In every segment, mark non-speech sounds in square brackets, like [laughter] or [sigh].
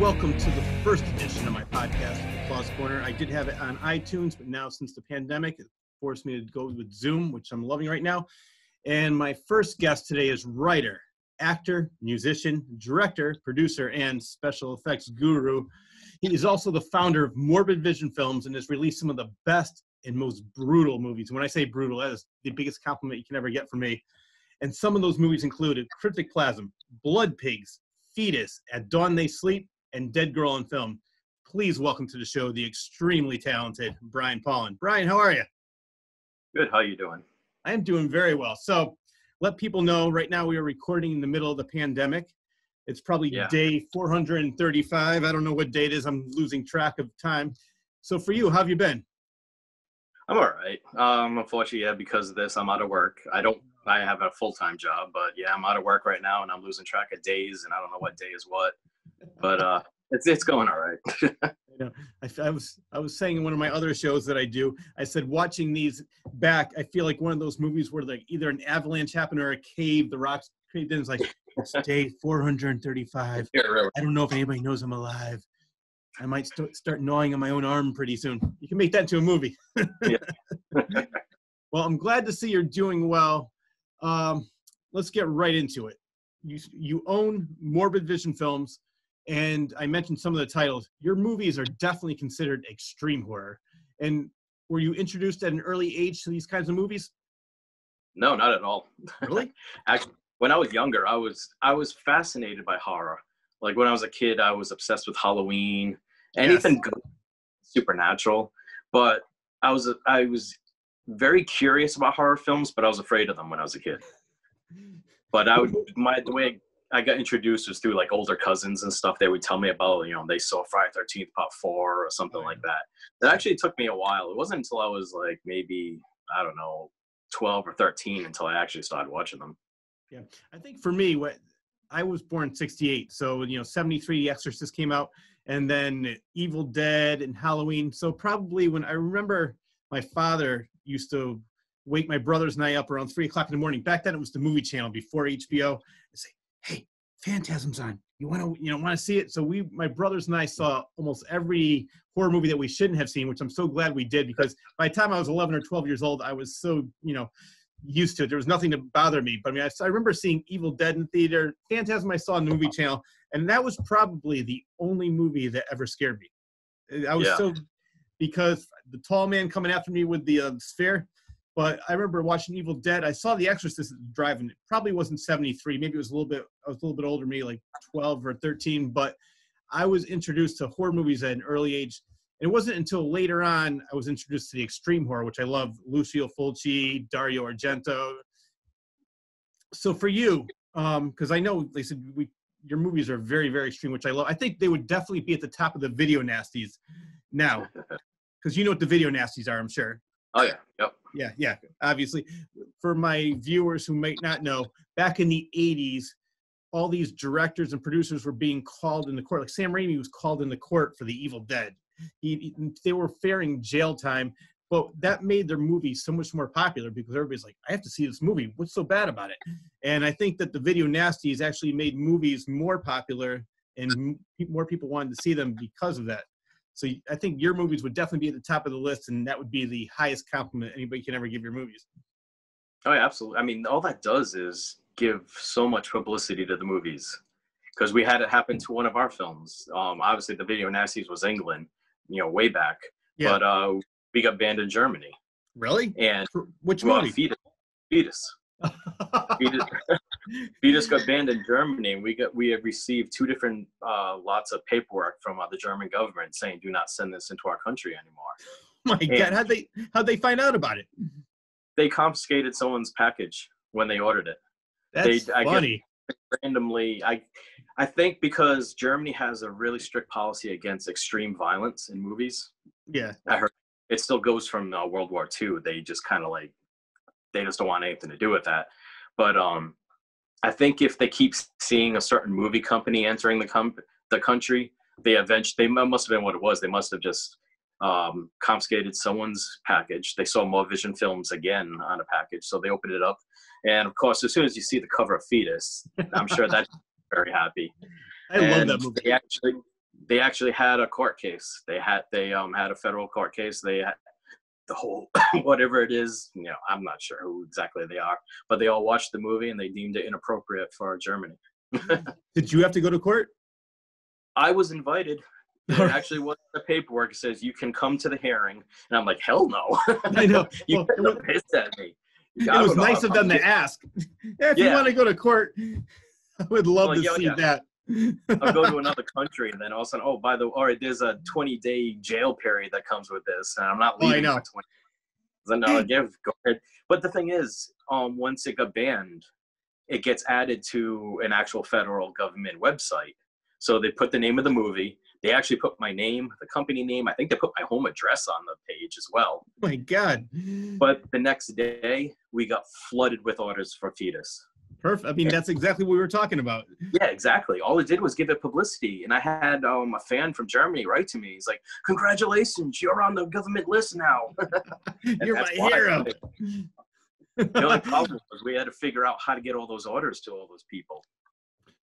welcome to the first edition of my podcast, The Claw's Corner. I did have it on iTunes, but now since the pandemic, it forced me to go with Zoom, which I'm loving right now. And my first guest today is writer, actor, musician, director, producer, and special effects guru. He is also the founder of Morbid Vision Films and has released some of the best and most brutal movies. When I say brutal, that is the biggest compliment you can ever get from me. And some of those movies included Cryptic Plasm, Blood Pigs, Fetus, At Dawn They Sleep, and Dead Girl on Film. Please welcome to the show the extremely talented Brian Paulin. Brian, how are you? Good. How you doing? I am doing very well. So, let people know right now we are recording in the middle of the pandemic. It's probably Yeah. day 435. I don't know what date it is. I'm losing track of time. So, for you, how have you been? I'm all right. Um, unfortunately, yeah, because of this, I'm out of work. I don't. I have a full time job, but yeah, I'm out of work right now, and I'm losing track of days, and I don't know what day is what. But uh, it's it's going all right. [laughs] You know, I, I was I was saying in one of my other shows that I do. I said watching these back, I feel like one of those movies where like either an avalanche happened or a cave, the rocks caved in. It's like [laughs] it's day 435. yeah. I don't know if anybody knows I'm alive. I might st- start gnawing on my own arm pretty soon. You can make that into a movie. [laughs] Well, I'm glad to see you're doing well. Um, let's get right into it. You you own Morbid Vision Films, and I mentioned some of the titles. Your movies are definitely considered extreme horror. And were you introduced at an early age to these kinds of movies? No, not at all. Really? [laughs] Actually, when I was younger, I was I was fascinated by horror. Like when I was a kid, I was obsessed with Halloween, anything good, supernatural. But I was I was very curious about horror films, but I was afraid of them when I was a kid. But I would my the way I got introduced was through like older cousins and stuff. They would tell me about you know they saw Friday Thirteenth Part Four or something oh, like that. That actually took me a while. It wasn't until I was like maybe I don't know twelve or thirteen until I actually started watching them. Yeah, I think for me, what I was born '68, so you know, '73, The Exorcist came out, and then Evil Dead and Halloween. So probably when I remember my father used to wake my brothers and I up around three o'clock in the morning. Back then, it was the movie channel before HBO. And say, "Hey, Phantasm's on. You want to, you know, want to see it?" So we, my brothers and I, saw almost every horror movie that we shouldn't have seen, which I'm so glad we did because by the time I was 11 or 12 years old, I was so, you know, used to it. There was nothing to bother me. But I mean, I, I remember seeing Evil Dead in theater. Phantasm I saw on the movie channel, and that was probably the only movie that ever scared me. I was Yeah. so because the tall man coming after me with the uh, sphere. But I remember watching Evil Dead. I saw The Exorcist driving. It probably wasn't 73. Maybe it was a little bit. I was a little bit older, me like 12 or 13. But I was introduced to horror movies at an early age. And it wasn't until later on I was introduced to the extreme horror, which I love. Lucio Fulci, Dario Argento. So for you, um, because I know they said we your movies are very very extreme, which I love. I think they would definitely be at the top of the video nasties now, [laughs] because you know what the video nasties are, I'm sure. Oh yeah, yep. Yeah, yeah. Obviously, for my viewers who might not know, back in the '80s, all these directors and producers were being called in the court. Like Sam Raimi was called in the court for The Evil Dead. He, he- they were faring jail time, but that made their movie so much more popular because everybody's like, "I have to see this movie. What's so bad about it?" And I think that the video nasties actually made movies more popular, and more people wanted to see them because of that. So I think your movies would definitely be at the top of the list, and that would be the highest compliment anybody can ever give your movies. Oh yeah, absolutely. I mean, all that does is give so much publicity to the movies because we had it happen to one of our films. Um, obviously, the video nasties was England, you know, way back, Yeah. but uh, we got banned in Germany Really? and Which well, movie? fetus, fetus, [laughs] fetus, fetus got banned in Germany, we got we have received two different uh, lots of paperwork from uh, the German government saying, "Do not send this into our country anymore." My God, how'd they how'd they find out about it? They confiscated someone's package when they ordered it. That's They- I funny. randomly i i think because germany has a really strict policy against extreme violence in movies Yeah, i heard it still goes from uh, world war ii they just kind of like they just don't want anything to do with that but um i think if they keep seeing a certain movie company entering the com- the country they eventually they must have been what it was they must have just um, confiscated someone's package they saw Morbid Vision Films again on a package so they opened it up and of course as soon as you see the cover of fetus i'm sure that's [laughs] very happy I love that movie. They actually, they actually had a court case. They had they um had a federal court case. They had the whole [coughs] whatever it is. You know, I'm not sure who exactly they are, but they all watched the movie and they deemed it inappropriate for Germany. Mm-hmm. [laughs] Did you have to go to court? I was invited. [laughs] There actually was the paperwork that says you can come to the hearing, and I'm like, hell no. I know. [laughs] you Well, it was- pissed at me. It was nice of them I'm to ask. Yeah, if you want to go to court, I would love Well, to yeah, see yeah. that. I'll go to [laughs] another country, and then all of a sudden, oh, by the all right, there's a 20 day jail period that comes with this, and I'm not Oh, I know. for 20. Then no, give go ahead. But the thing is, um, once it got banned, it gets added to an actual federal government website. So they put the name of the movie. They actually put my name, the company name. I think they put my home address on the page as well. Oh my God. But the next day, we got flooded with orders for fetus. Perfect. I mean, that's exactly what we were talking about. Yeah, exactly. All it did was give it publicity. And I had um, a fan from Germany write to me. He's like, Congratulations, you're on the government list now. [laughs] You're my hero. The only problem was we had to figure out how to get all those orders to all those people.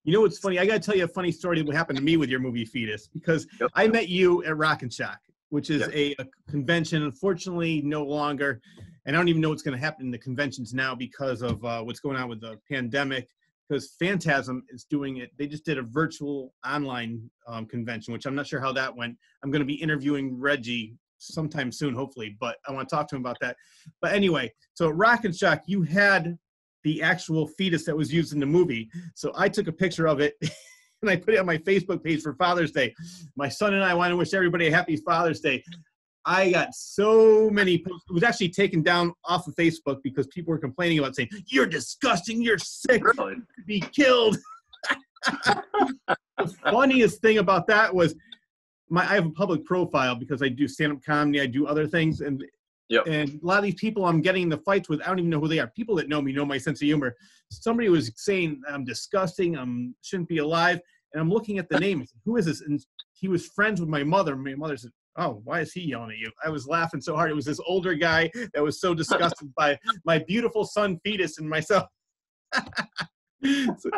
You know what's funny? I got to tell you a funny story that happened to me with your movie Fetus because Yep. I met you at Rock and Shock, which is Yep. a, a convention. Unfortunately, no longer, and I don't even know what's going to happen in the conventions now because of uh, what's going on with the pandemic. Because Phantasm is doing it, they just did a virtual online um, convention, which I'm not sure how that went. I'm going to be interviewing Reggie sometime soon, hopefully, but I want to talk to him about that. But anyway, so Rock and Shock, you had the actual fetus that was used in the movie. So I took a picture of it [laughs] and I put it on my Facebook page for Father's Day. My son and I want to wish everybody a happy Father's Day. I got so many posts. It was actually taken down off of Facebook because people were complaining about saying, You're disgusting, you're sick, you Really? should be killed. the funniest thing about that was my I have a public profile because I do stand-up comedy, I do other things, and Yep. and a lot of these people I'm getting the fights with, I don't even know who they are. People that know me know my sense of humor. Somebody was saying I'm disgusting, I'm shouldn't be alive, and I'm looking at the name. Who is this? And he was friends with my mother. My mother said, "Oh, why is he yelling at you?" I was laughing so hard. It was this older guy that was so disgusted by my beautiful son fetus and myself. [laughs] So,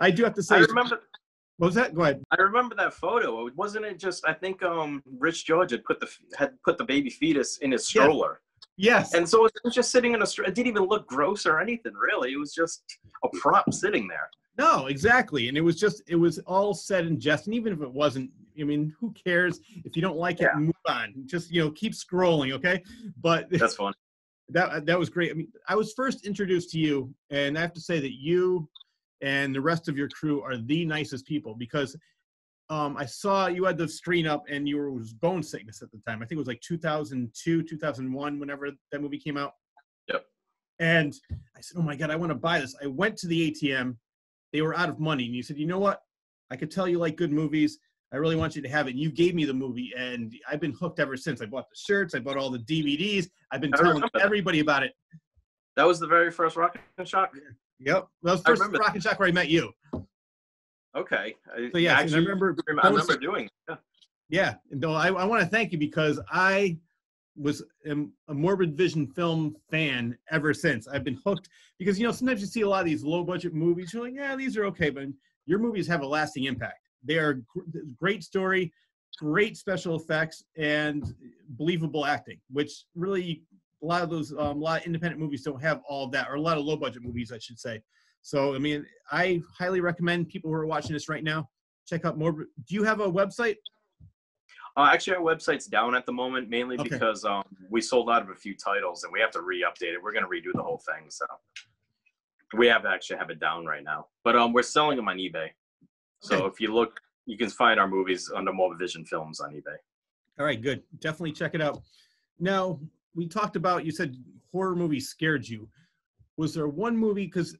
I do have to say, I remember what was that? Go ahead. I remember that photo. Wasn't it just I think um Rich George had put the had put the baby fetus in his stroller. Yes. And so it was just sitting in a it didn't even look gross or anything really. It was just a prop sitting there. No, exactly. And it was just, it was all said in jest. And even if it wasn't, I mean, who cares if you don't like it? Yeah. Move on. Just you know, keep scrolling, okay? But [laughs] That's fun. that that was great. I mean, I was first introduced to you, and I have to say that you and the rest of your crew are the nicest people because um, I saw you had the screen up and you were was bone sickness at the time. I think it was like 2002, 2001, whenever that movie came out. Yep. And I said, "Oh my god, I want to buy this." I went to the ATM. They were out of money, and you said, "You know what? I could tell you like good movies. I really want you to have it." And you gave me the movie, and I've been hooked ever since. I bought the shirts. I bought all the DVDs. I've been telling remember that. everybody about it. That was the very first Rock and Shock. Yep. That was I first Rock and Shock where I met you. Okay. So yes, and I remember I remember doing. Yeah. Yeah, no, I, I want to thank you because I was a Morbid Vision film fan ever since. I've been hooked because you know sometimes you see a lot of these low budget movies. You're like, yeah, these are okay, but your movies have a lasting impact. They are gr- great story, great special effects, and believable acting, which really a lot of those um, a lot of independent movies don't have all of that, or a lot of low budget movies, I should say. So I mean, I highly recommend people who are watching this right now check out Morbid. Do you have a website? Uh, actually, our website's down at the moment, mainly Okay. because um, we sold out of a few titles and we have to re-update it. We're going to redo the whole thing, so we have to actually have it down right now. But um, we're selling them on eBay. So Okay. if you look, you can find our movies under Morbid Vision Films on eBay. All right, good. Definitely check it out. Now, we talked about, you said horror movies scared you. Was there one movie, because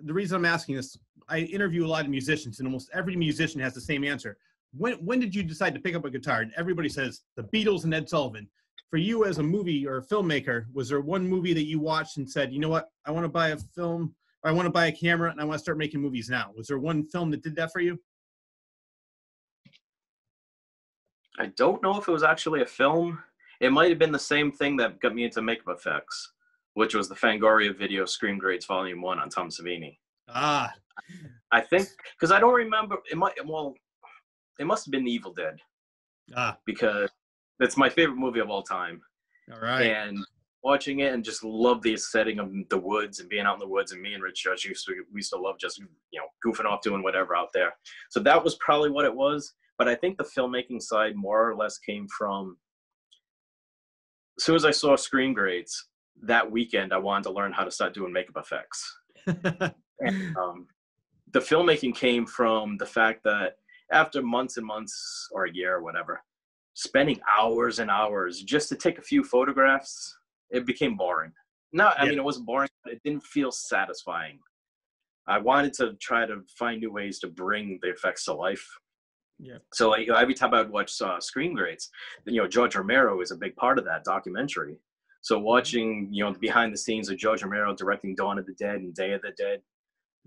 the reason I'm asking this, I interview a lot of musicians, and almost every musician has the same answer. When, when did you decide to pick up a guitar? And everybody says the Beatles and Ed Sullivan. For you as a movie or a filmmaker, was there one movie that you watched and said, you know what, I want to buy a film, I want to buy a camera, and I want to start making movies now? Was there one film that did that for you? I don't know if it was actually a film. It might have been the same thing that got me into makeup effects, which was the Fangoria video Scream Greats Volume 1 on Tom Savini. Ah, I think, because I don't remember, it might, well, it must have been The Evil Dead Ah, because it's my favorite movie of all time. all right. And watching it and just love the setting of the woods and being out in the woods. And me and Rich Judge used to we used to love just you know goofing off doing whatever out there. So that was probably what it was. But I think the filmmaking side more or less came from. As soon as I saw Scream Greats that weekend, I wanted to learn how to start doing makeup effects. [laughs] And, um, the filmmaking came from the fact that after months and months or a year or whatever, spending hours and hours just to take a few photographs, it became boring. No, I Yeah. mean it wasn't boring. But it didn't feel satisfying. I wanted to try to find new ways to bring the effects to life. Yeah. So like every time I would watch uh, Scream Greats, you know George Romero is a big part of that documentary. So watching you know the behind the scenes of George Romero directing Dawn of the Dead and Day of the Dead,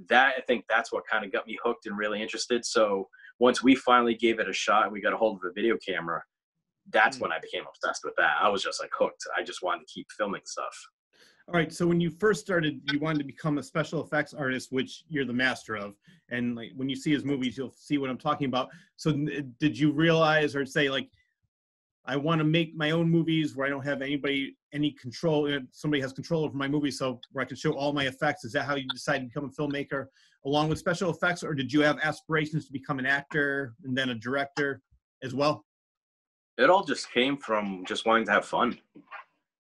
that I think that's what kind of got me hooked and really interested. So once we finally gave it a shot, and we got a hold of a video camera. That's Mm. when I became obsessed with that. I was just like hooked. I just wanted to keep filming stuff. All right. So when you first started, you wanted to become a special effects artist, which you're the master of. And like when you see his movies, you'll see what I'm talking about. So did you realize or say like, I want to make my own movies where I don't have anybody any control. Somebody has control over my movie, so where I can show all my effects. Is that how you decided to become a filmmaker, along with special effects, or did you have aspirations to become an actor and then a director as well? It all just came from just wanting to have fun.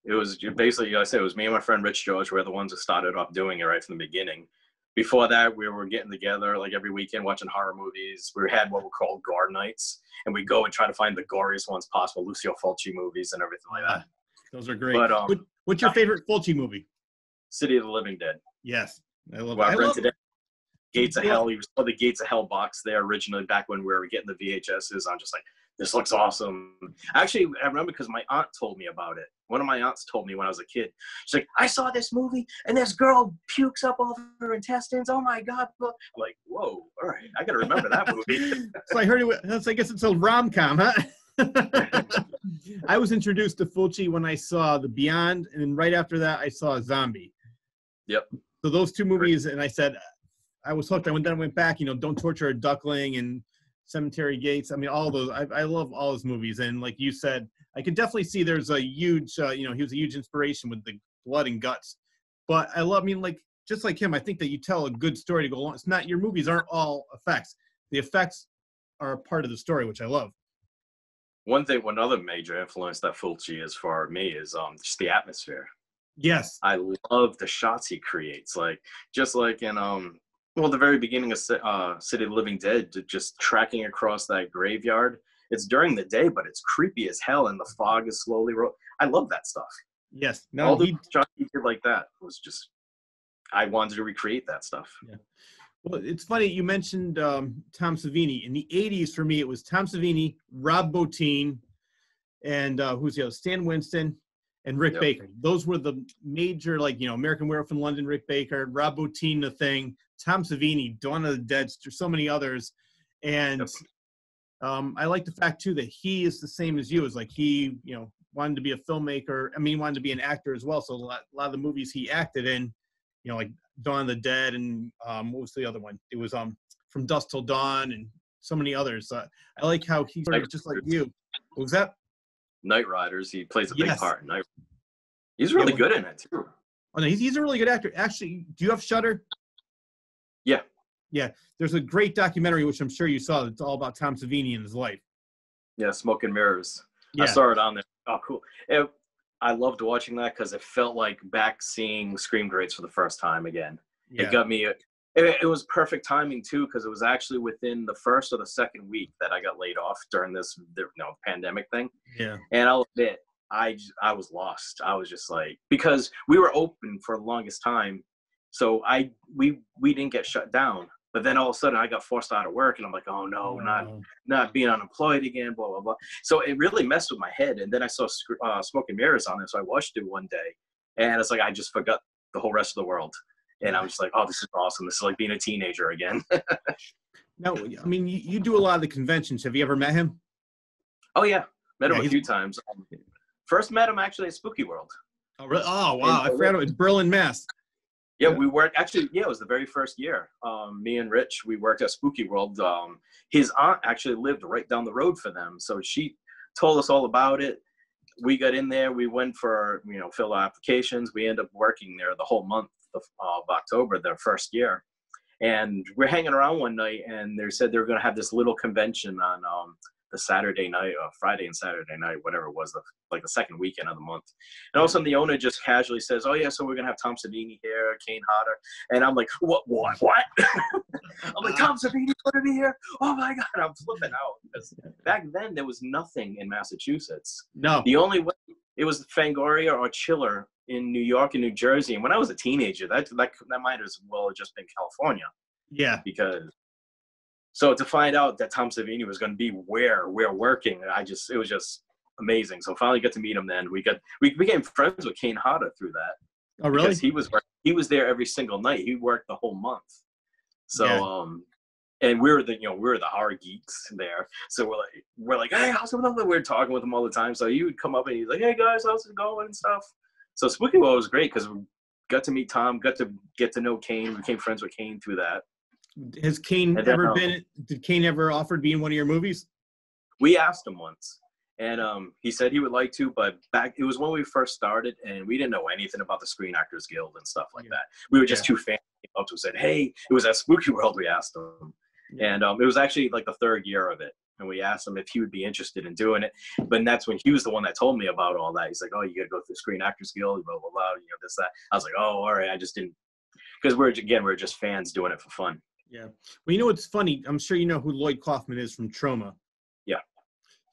It was basically, like I said, it was me and my friend Rich George were the ones that started off doing it right from the beginning. Before that, we were getting together like every weekend watching horror movies. We had what were called gore nights, and we go and try to find the goriest ones possible, Lucio Fulci movies and everything like that. Those are great. But, um, What- what's your favorite Fulci movie? City of the Living Dead. Yes, I love. Well, I I love it. Gates of. Hell. You saw the Gates of Hell box there originally back when we were getting the VHSs. I'm just like, this looks awesome. Actually, I remember because my aunt told me about it. One of my aunts told me when I was a kid. She's like, I saw this movie and this girl pukes up all her intestines. Oh my god! I'm like, whoa, all right, I gotta remember that movie. [laughs] so I heard it. was- I guess it's a rom com, huh? [laughs] I was introduced to Fulci when I saw The Beyond, and then right after that, I saw Zombie. Yep. So those two movies, and I said, I was hooked. I went then I went back. You know, Don't Torture a Duckling and Cemetery Gates. I mean, all those. I, I love all his movies, and like you said, I could definitely see there's a huge. Uh, you know, he was a huge inspiration with the blood and guts. But I love. I mean, like just like him, I think that you tell a good story to go along. It's not your movies aren't all effects. The effects are a part of the story, which I love. One thing, one other major influence that Fulci is for me is um just the atmosphere. Yes. I love the shots he creates. Like just like in um well the very beginning of uh, City of the Living Dead, to just tracking across that graveyard. It's during the day, but it's creepy as hell, and the fog is slowly. Ro- I love that stuff. Yes. All No, the he, shots he did like that was just. I wanted to recreate that stuff. well, it's funny you mentioned um, Tom Savini. In the '80s, for me, it was Tom Savini, Rob Bottin, and uh, who's the other? Stan Winston and Rick Yep. Baker. Those were the major, like you know, American Werewolf in London, Rick Baker, Rob Bottin, The Thing, Tom Savini, Dawn of the Dead, so many others, and Yep. um, I like the fact too that he is the same as you. Is like he, you know, wanted to be a filmmaker. I mean, he wanted to be an actor as well. So a lot, a lot of the movies he acted in, you know, like Dawn of the Dead and um, what was the other one? It was um From Dusk Till Dawn and so many others. Uh, I like how he's sort of just like you. What was that? Knightriders, he plays a big part Night. He's really well- good in it too. Oh no, he's, he's a really good actor. Actually, do you have Shudder? Yeah. Yeah, there's a great documentary which I'm sure you saw. It's all about Tom Savini and his life. Yeah, Smoke and Mirrors. Yeah, I saw it on there. Oh, cool. It, I loved watching that because it felt like back seeing Scream Greats for the first time again. yeah. It got me. Uh, it, it was perfect timing too because it was actually within the first or the second week that I got laid off during this you know pandemic thing. yeah. And I'll admit, I I was lost. I was just like because we were open for the longest time, so I we we didn't get shut down. But then all of a sudden, I got forced out of work, and I'm like, oh no, not not being unemployed again, blah blah blah. So it really messed with my head. And then I saw uh, Smoke and Mirrors on there, so I watched it one day, and it's like I just forgot the whole rest of the world. And I'm just like, oh, this is awesome. This is like being a teenager again. [laughs] No, I mean you, you do a lot of the conventions. Have you ever met him? oh yeah, met him Yeah, a few times. Um, first met him actually at Spooky World. Oh, really? Oh, wow! I In forgot it was Berlin, Mass. Yeah, we worked actually. Yeah, it was the very first year. Um, me and Rich, we worked at Spooky World. Um, his aunt actually lived right down the road for them, so she told us all about it. We got in there. We went for you know fill our applications. We ended up working there the whole month of, of October, their first year. And we're hanging around one night, and they said they were going to have this little convention on um, the Saturday night, uh, Friday and Saturday night, whatever it was, the, like the second weekend of the month. And all of a sudden, the owner just casually says, "Oh yeah, so we're gonna have Tom Savini here, Kane Hodder," and I'm like, "What? What? What?" [laughs] I'm like, "Tom Savini's gonna be here? Oh my god!" I'm flipping out because back then there was nothing in Massachusetts. No, the only way it was Fangoria or Chiller in New York and New Jersey. And when I was a teenager, that that that might as well have just been California. Yeah, because so to find out that Tom Savini was going to be where we're working, I just it was just amazing. So finally got to meet him. Then we got we became friends with Kane Hodder through that. Oh really? Because he was he was there every single night. He worked the whole month. So yeah. um, and we were the you know we were the horror geeks there. So we're like we're like hey how's it going? We're talking with him all the time. So he would come up and he's like hey guys how's it going and stuff. So Spooky World was great because we got to meet Tom, got to get to know Kane, became friends with Kane through that. Has Kane ever um, been? Did Kane ever offer to be in one of your movies? We asked him once, and um, he said he would like to, but back it was when we first started, and we didn't know anything about the Screen Actors Guild and stuff like yeah. that. We were just yeah. two fans up to said, "Hey, it was at Spooky World." We asked him, yeah. and um, it was actually like the third year of it, and we asked him if he would be interested in doing it. But that's when he was the one that told me about all that. He's like, "Oh, you got to go through the Screen Actors Guild, blah blah blah, you know this that." I was like, "Oh, all right." I just didn't because we're again we're just fans doing it for fun. Yeah. Well, you know what's funny? I'm sure you know who Lloyd Kaufman is from Troma. Yeah.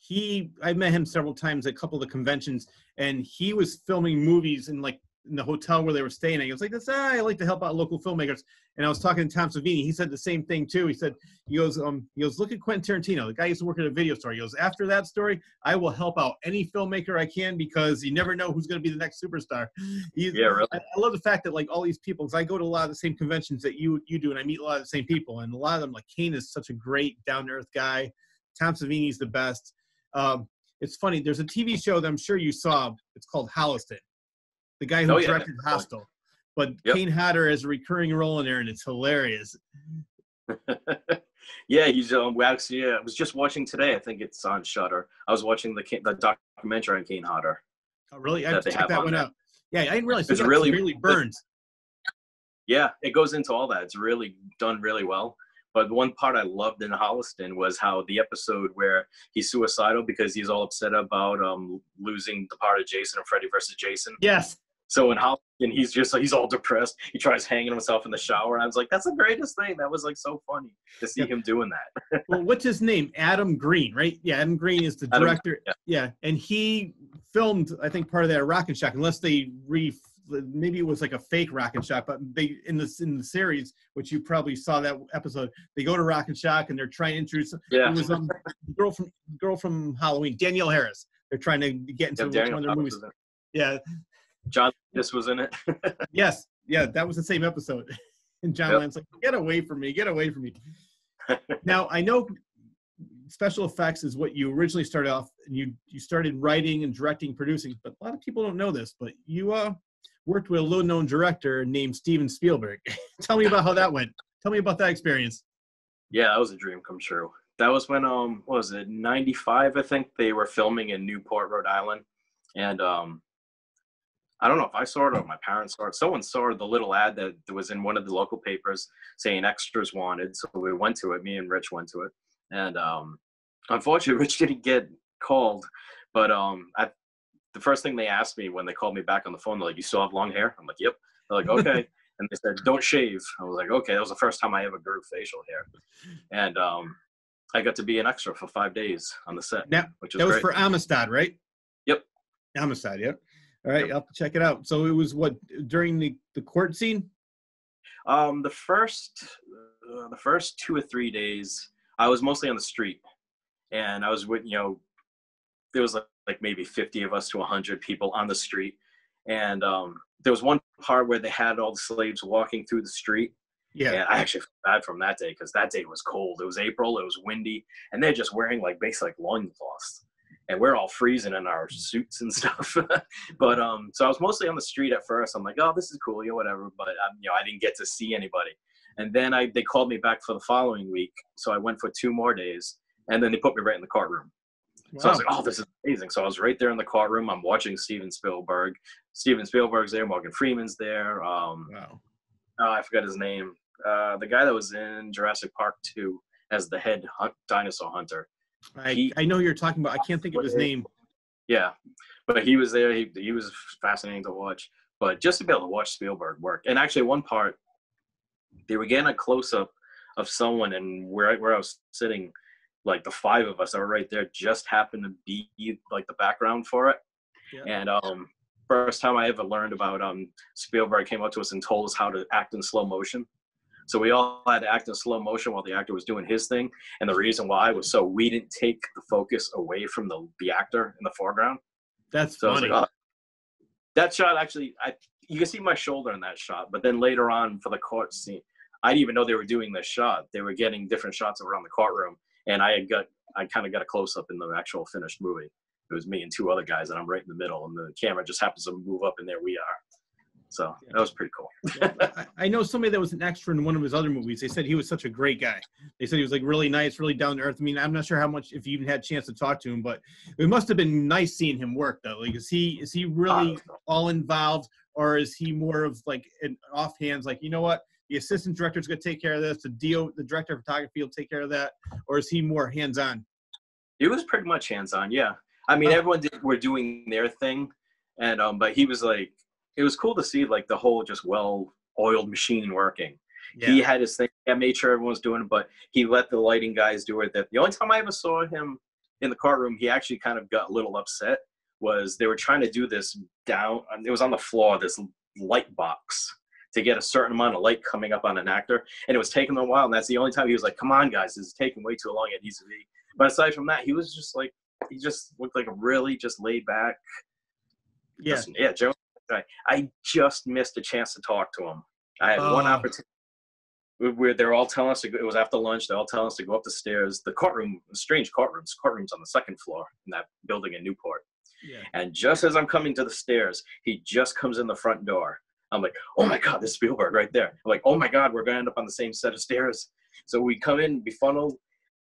He, I met him several times at a couple of the conventions, and he was filming movies in like in the hotel where they were staying. And he was like, "This, ah, I like to help out local filmmakers." And I was talking to Tom Savini. He said the same thing too. He said, "He goes, um, he goes, look at Quentin Tarantino. The guy used to work at a video store. He goes, after that story, I will help out any filmmaker I can because you never know who's going to be the next superstar." He's, yeah, really. I, I, love the fact that like all these people, because I go to a lot of the same conventions that you you do, and I meet a lot of the same people, and a lot of them like Kane is such a great down to earth guy. Tom Savini's the best. Um, it's funny. There's a TV show that I'm sure you saw. It's called Holliston the guy who oh, directed yeah. Hostel. But yep. Kane Hodder has a recurring role in there, and it's hilarious. [laughs] yeah, he's um, actually yeah, I was just watching today. I think it's on Shudder. I was watching the the documentary on Kane Hodder. Oh, really? I check that one out. Yeah, I didn't realize it's really really burns. Yeah, it goes into all that. It's really done really well. But one part I loved in Holliston was how the episode where he's suicidal because he's all upset about um, losing the part of Jason and Freddy versus Jason. Yes. So in Holliston, he's just he's all depressed. He tries hanging himself in the shower. And I was like, that's the greatest thing. That was like so funny to see him doing that. [laughs] well, what's his name? Adam Green, right? Yeah, Adam Green is the director. Adam, yeah. yeah. and he filmed, I think, part of that Rock and Shock, unless they re maybe it was like a fake Rock and Shock, but they in this in the series, which you probably saw that episode, they go to Rock and Shock and they're trying to introduce. Yeah. It was um, girl from girl from Halloween, Danielle Harris. They're trying to get into yeah, one of their movies. Yeah. John Landis was in it. [laughs] yes, yeah, that was the same episode. [laughs] And John yep. Landis like, "Get away from me! Get away from me!" [laughs] now I know special effects is what you originally started off, and you you started writing and directing, producing. But a lot of people don't know this. But you uh worked with a little known director named Steven Spielberg. Tell me about how that went. Tell me about that experience. Yeah, that was a dream come true. That was when um what was it, ninety five I think they were filming in Newport, Rhode Island. And um I don't know if I saw it or my parents saw it. Someone saw the little ad that was in one of the local papers saying extras wanted. So we went to it. Me and Rich went to it. And um, unfortunately, [laughs] Rich didn't get called. But um, I, the first thing they asked me when they called me back on the phone, they're like, "You still have long hair?" I'm like, "Yep." They're like, [laughs] "Okay." and they said, "Don't shave." I was like, "Okay." That was the first time I ever grew facial hair. And um, I got to be an extra for five days on the set. Yeah, which was that was great. for Amistad, right? Yep. Amistad, yep. All right, I'll have to check it out. So it was what during the the court scene? Um, the first uh, the first two or three days, I was mostly on the street, and I was with you know, there was like, like maybe fifty of us to hundred people on the street, and um, there was one part where they had all the slaves walking through the street. Yeah, and I actually felt bad from that day because that day was cold. It was April. It was windy, and they're just wearing like basically like loincloths and we're all freezing in our suits and [laughs] stuff. but um, so I was mostly on the street at first. I'm like, oh, this is cool, you know, whatever. But um, you know, I didn't get to see anybody. And then I they called me back for the following week, so I went for two more days, and then they put me right in the courtroom. Wow. So I was like, oh, this is amazing. So I was right there in the courtroom. I'm watching Steven Spielberg. Steven Spielberg's there. Morgan Freeman's there. Um, wow. Oh, I forgot his name. Uh, the guy that was in Jurassic Park 2 as the head hunt, dinosaur hunter. I, he, I know you're talking about. I can't think of his name. Yeah, but he was there. He, he was fascinating to watch. But just to be able to watch Spielberg work, and actually one part, they were getting a close up of someone, and where I, where I was sitting, like the five of us that were right there, just happened to be like the background for it. Yeah. And um, first time I ever learned about um, Spielberg came up to us and told us how to act in slow motion. So we all had to act in slow motion while the actor was doing his thing. And the reason why was so we didn't take the focus away from the, the actor in the foreground. That's so funny. Like, oh. That shot actually, I you can see my shoulder in that shot. But then later on for the court scene, I didn't even know they were doing this shot. They were getting different shots around the courtroom, and I had got I kind of got a close up in the actual finished movie. It was me and two other guys, and I'm right in the middle, and the camera just happens to move up, and there we are. So yeah. that was pretty cool. I, know somebody that was an extra in one of his other movies. They said he was such a great guy. They said he was like really nice, really down to earth. I mean, I'm not sure how much if you even had a chance to talk to him, but it must have been nice seeing him work though. Like, is he is he really all involved, or is he more of like an offhands? Like, you know what, the assistant director is going to take care of this. The DO, the director of photography will take care of that, or is he more hands on? He was pretty much hands on. Yeah, I mean, everyone did, were doing their thing, and um, but he was like it was cool to see like the whole just well oiled machine working. Yeah. He had his thing. I made sure everyone was doing it, but he let the lighting guys do it. That the only time I ever saw him in the courtroom, he actually kind of got a little upset. Was they were trying to do this down? Um, it was on the floor. This light box to get a certain amount of light coming up on an actor, and it was taking a while. And that's the only time he was like, "Come on, guys, this is taking way too long. It needs to be." But aside from that, he was just like, he just looked like a really just laid back. Yeah, yeah. Joe I just missed a chance to talk to him. I had oh. one opportunity where they're all telling us to go, it was after lunch. They're all telling us to go up the stairs. The courtroom, strange courtrooms, courtrooms on the second floor in that building in Newport. Yeah. And just as I'm coming to the stairs, he just comes in the front door. I'm like, oh my God, this Spielberg right there. I'm like, oh my God, we're going to end up on the same set of stairs. So we come in, be funneled.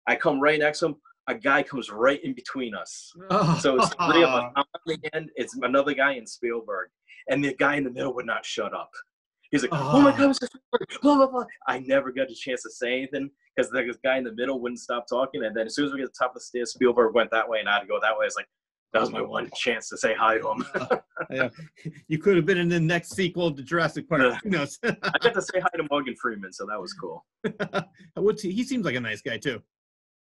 I come right next to him. A guy comes right in between us. Oh. So it's three of us. [laughs] On the end, it's another guy in Spielberg and the guy in the middle would not shut up. He's like, oh, oh my ah. god, [laughs] blah blah blah. I never got a chance to say anything because the guy in the middle wouldn't stop talking. And then as soon as we get to the top of the stairs, Spielberg went that way, and I had to go that way. It's like that was my one chance to say hi to him. [laughs] yeah. You could have been in the next sequel to Jurassic Park. Who knows? [laughs] I got to say hi to Morgan Freeman, so that was cool. What's he? He seems like a nice guy too.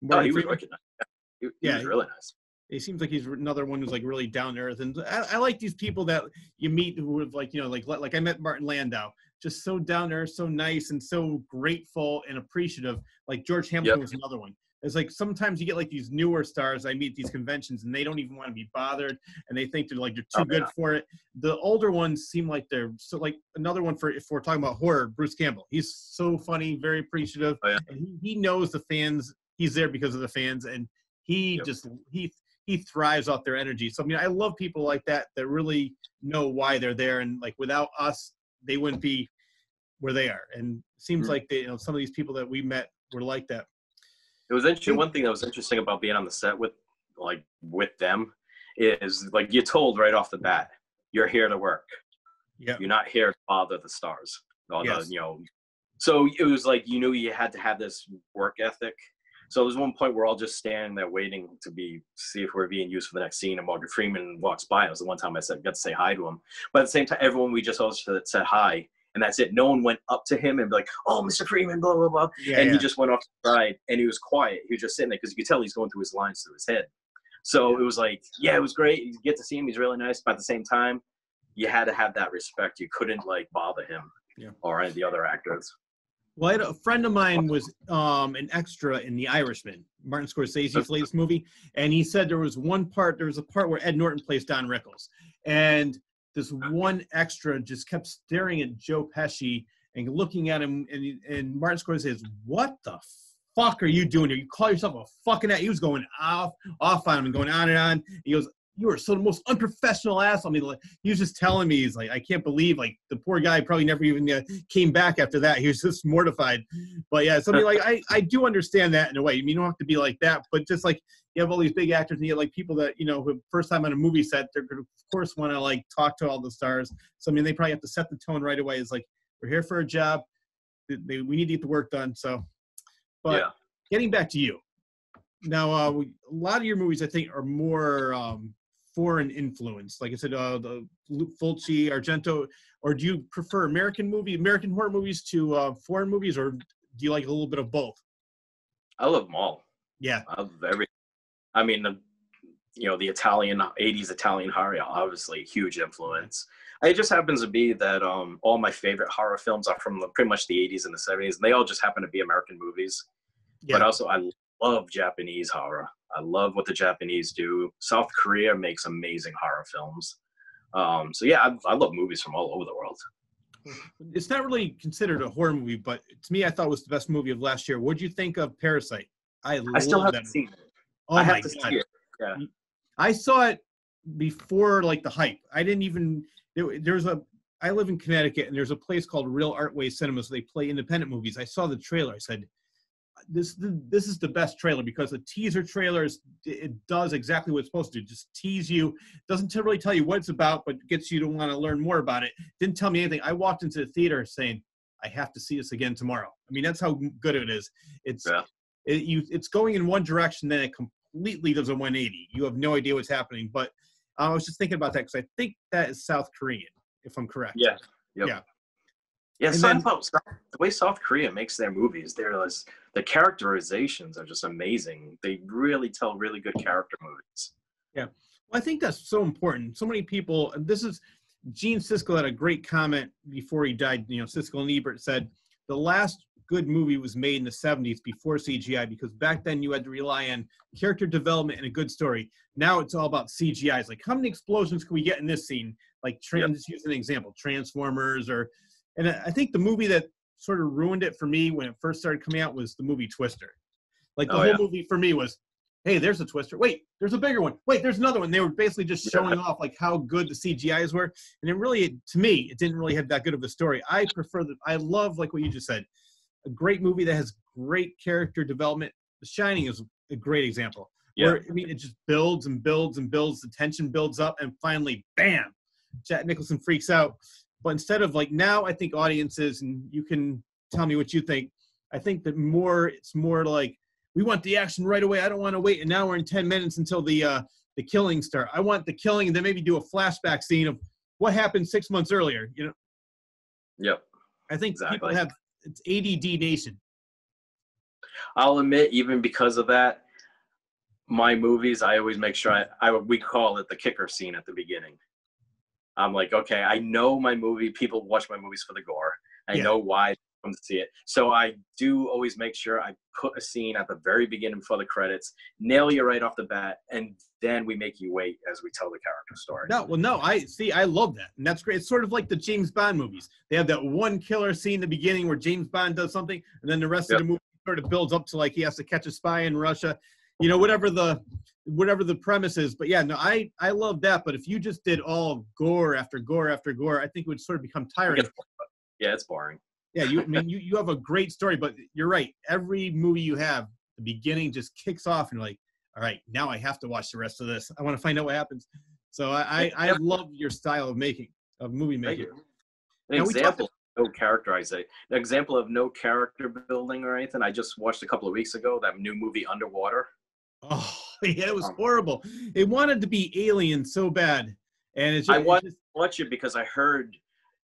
Morgan oh, he was wicked nice. He, he yeah, was really nice he seems like he's another one who's like really down to earth and I, I, like these people that you meet who have like you know like like i met martin landau just so down to earth so nice and so grateful and appreciative like george hamilton yep. was another one it's like sometimes you get like these newer stars i meet these conventions and they don't even want to be bothered and they think they're like they're oh, too oh, good yeah. for it the older ones seem like they're so like another one for if we're talking about horror bruce campbell he's so funny very appreciative oh, yeah. and he, he knows the fans he's there because of the fans and he yep. just he he thrives off their energy. So I mean, I love people like that that really know why they're there, and like without us, they wouldn't be where they are. And it seems mm-hmm. like they, you know, some of these people that we met were like that. It was interesting. One thing that was interesting about being on the set with like with them is like you're told right off the bat, you're here to work. Yeah. You're not here to bother the stars. All yes. the, you know. So it was like you knew you had to have this work ethic so there's one point we're all just standing there waiting to be see if we're being used for the next scene, and Morgan Freeman walks by. It was the one time I said got to say hi to him, but at the same time, everyone we just all said hi, and that's it. No one went up to him and be like, "Oh, Mr. Freeman," blah blah blah, yeah, and yeah. he just went off to the side and he was quiet. He was just sitting there because you could tell he's going through his lines through his head. So it was like, yeah, it was great. You get to see him; he's really nice. But at the same time, you had to have that respect. You couldn't like bother him yeah. or any of the other actors. Well, a friend of mine was um, an extra in The Irishman, Martin Scorsese's latest movie, and he said there was one part. There was a part where Ed Norton plays Don Rickles, and this one extra just kept staring at Joe Pesci and looking at him, and, and Martin Scorsese says, "What the fuck are you doing here? You call yourself a fucking ass. He was going off, off on him and going on and on. He goes, you are so the most unprofessional ass. I mean, like, he was just telling me, he's like, I can't believe, like, the poor guy probably never even uh, came back after that. He was just mortified. But yeah, so I mean, like, I, I do understand that in a way. I mean, you don't have to be like that, but just like you have all these big actors and you have like people that, you know, who first time on a movie set, they're going to, of course, want to like talk to all the stars. So, I mean, they probably have to set the tone right away. It's like, we're here for a job. They, we need to get the work done. So, but yeah. getting back to you. Now, uh, a lot of your movies, I think, are more um, foreign influence? Like I said, uh, the Fulci, Argento, or do you prefer American movie, American horror movies to uh, foreign movies, or do you like a little bit of both? I love them all. Yeah, I love every. I mean, the you know the Italian '80s Italian horror, obviously huge influence. It just happens to be that um, all my favorite horror films are from the, pretty much the '80s and the '70s, and they all just happen to be American movies. Yeah. But also, I love Japanese horror. I love what the Japanese do. South Korea makes amazing horror films. Um, so yeah, I, I, love movies from all over the world. It's not really considered a horror movie, but to me, I thought it was the best movie of last year. What do you think of Parasite? I, I still haven't seen it. Oh I my god! Yeah. I saw it before like the hype. I didn't even there, there's a I live in Connecticut and there's a place called Real Artway Cinema. So they play independent movies. I saw the trailer. I said, this this is the best trailer because the teaser trailers it does exactly what it's supposed to do. Just tease you. Doesn't really tell you what it's about but gets you to want to learn more about it. Didn't tell me anything. I walked into the theater saying i have to see this again tomorrow. I mean that's how good it is. It's yeah. it, you it's going in one direction then it completely does a 180 you have no idea what's happening but i was just thinking about that because i think that is south korean if i'm correct. Yeah yep. yeah. Yeah, and then, the way South Korea makes their movies, they're less, the characterizations are just amazing. They really tell really good character movies. Yeah, well, I think that's so important. So many people, and this is Gene Siskel had a great comment before he died. You know, Siskel and Ebert said the last good movie was made in the 70s before CGI because back then you had to rely on character development and a good story. Now it's all about CGI. It's like how many explosions can we get in this scene? Like trans, yep. use an example, Transformers or and I think the movie that sort of ruined it for me when it first started coming out was the movie Twister. Like the oh, whole yeah. movie for me was, hey, there's a Twister. Wait, there's a bigger one. Wait, there's another one. They were basically just showing off like how good the CGI's were, and it really, to me, it didn't really have that good of a story. I prefer that. I love like what you just said, a great movie that has great character development. The Shining is a great example. Yeah. Where, I mean, it just builds and builds and builds. The tension builds up, and finally, bam! Jack Nicholson freaks out but instead of like now, I think audiences, and you can tell me what you think. I think that more, it's more like we want the action right away. I don't want to wait an hour and ten minutes until the uh, the killing start. I want the killing, and then maybe do a flashback scene of what happened six months earlier. You know. Yep. I think exactly. people have it's ADD nation. I'll admit, even because of that, my movies, I always make sure I, I we call it the kicker scene at the beginning. I'm like, okay, I know my movie. People watch my movies for the gore. I yeah. know why come to see it. So I do always make sure I put a scene at the very beginning before the credits, nail you right off the bat, and then we make you wait as we tell the character story. No, well, no, I see. I love that, and that's great. It's sort of like the James Bond movies. They have that one killer scene in the beginning where James Bond does something, and then the rest yep. of the movie sort of builds up to like he has to catch a spy in Russia. You know, whatever the whatever the premise is. But yeah, no, I I love that. But if you just did all gore after gore after gore, I think it would sort of become tiring. Yeah, it's boring. Yeah, you I mean you, [laughs] you have a great story, but you're right. Every movie you have, the beginning just kicks off and you're like, all right, now I have to watch the rest of this. I want to find out what happens. So I I, I love your style of making of movie making. An now, example no characterization. An example of no character building or anything. I just watched a couple of weeks ago that new movie Underwater. Oh [laughs] yeah, it was um, horrible. It wanted to be Alien so bad, and it's. Just, I wanted to watch it because I heard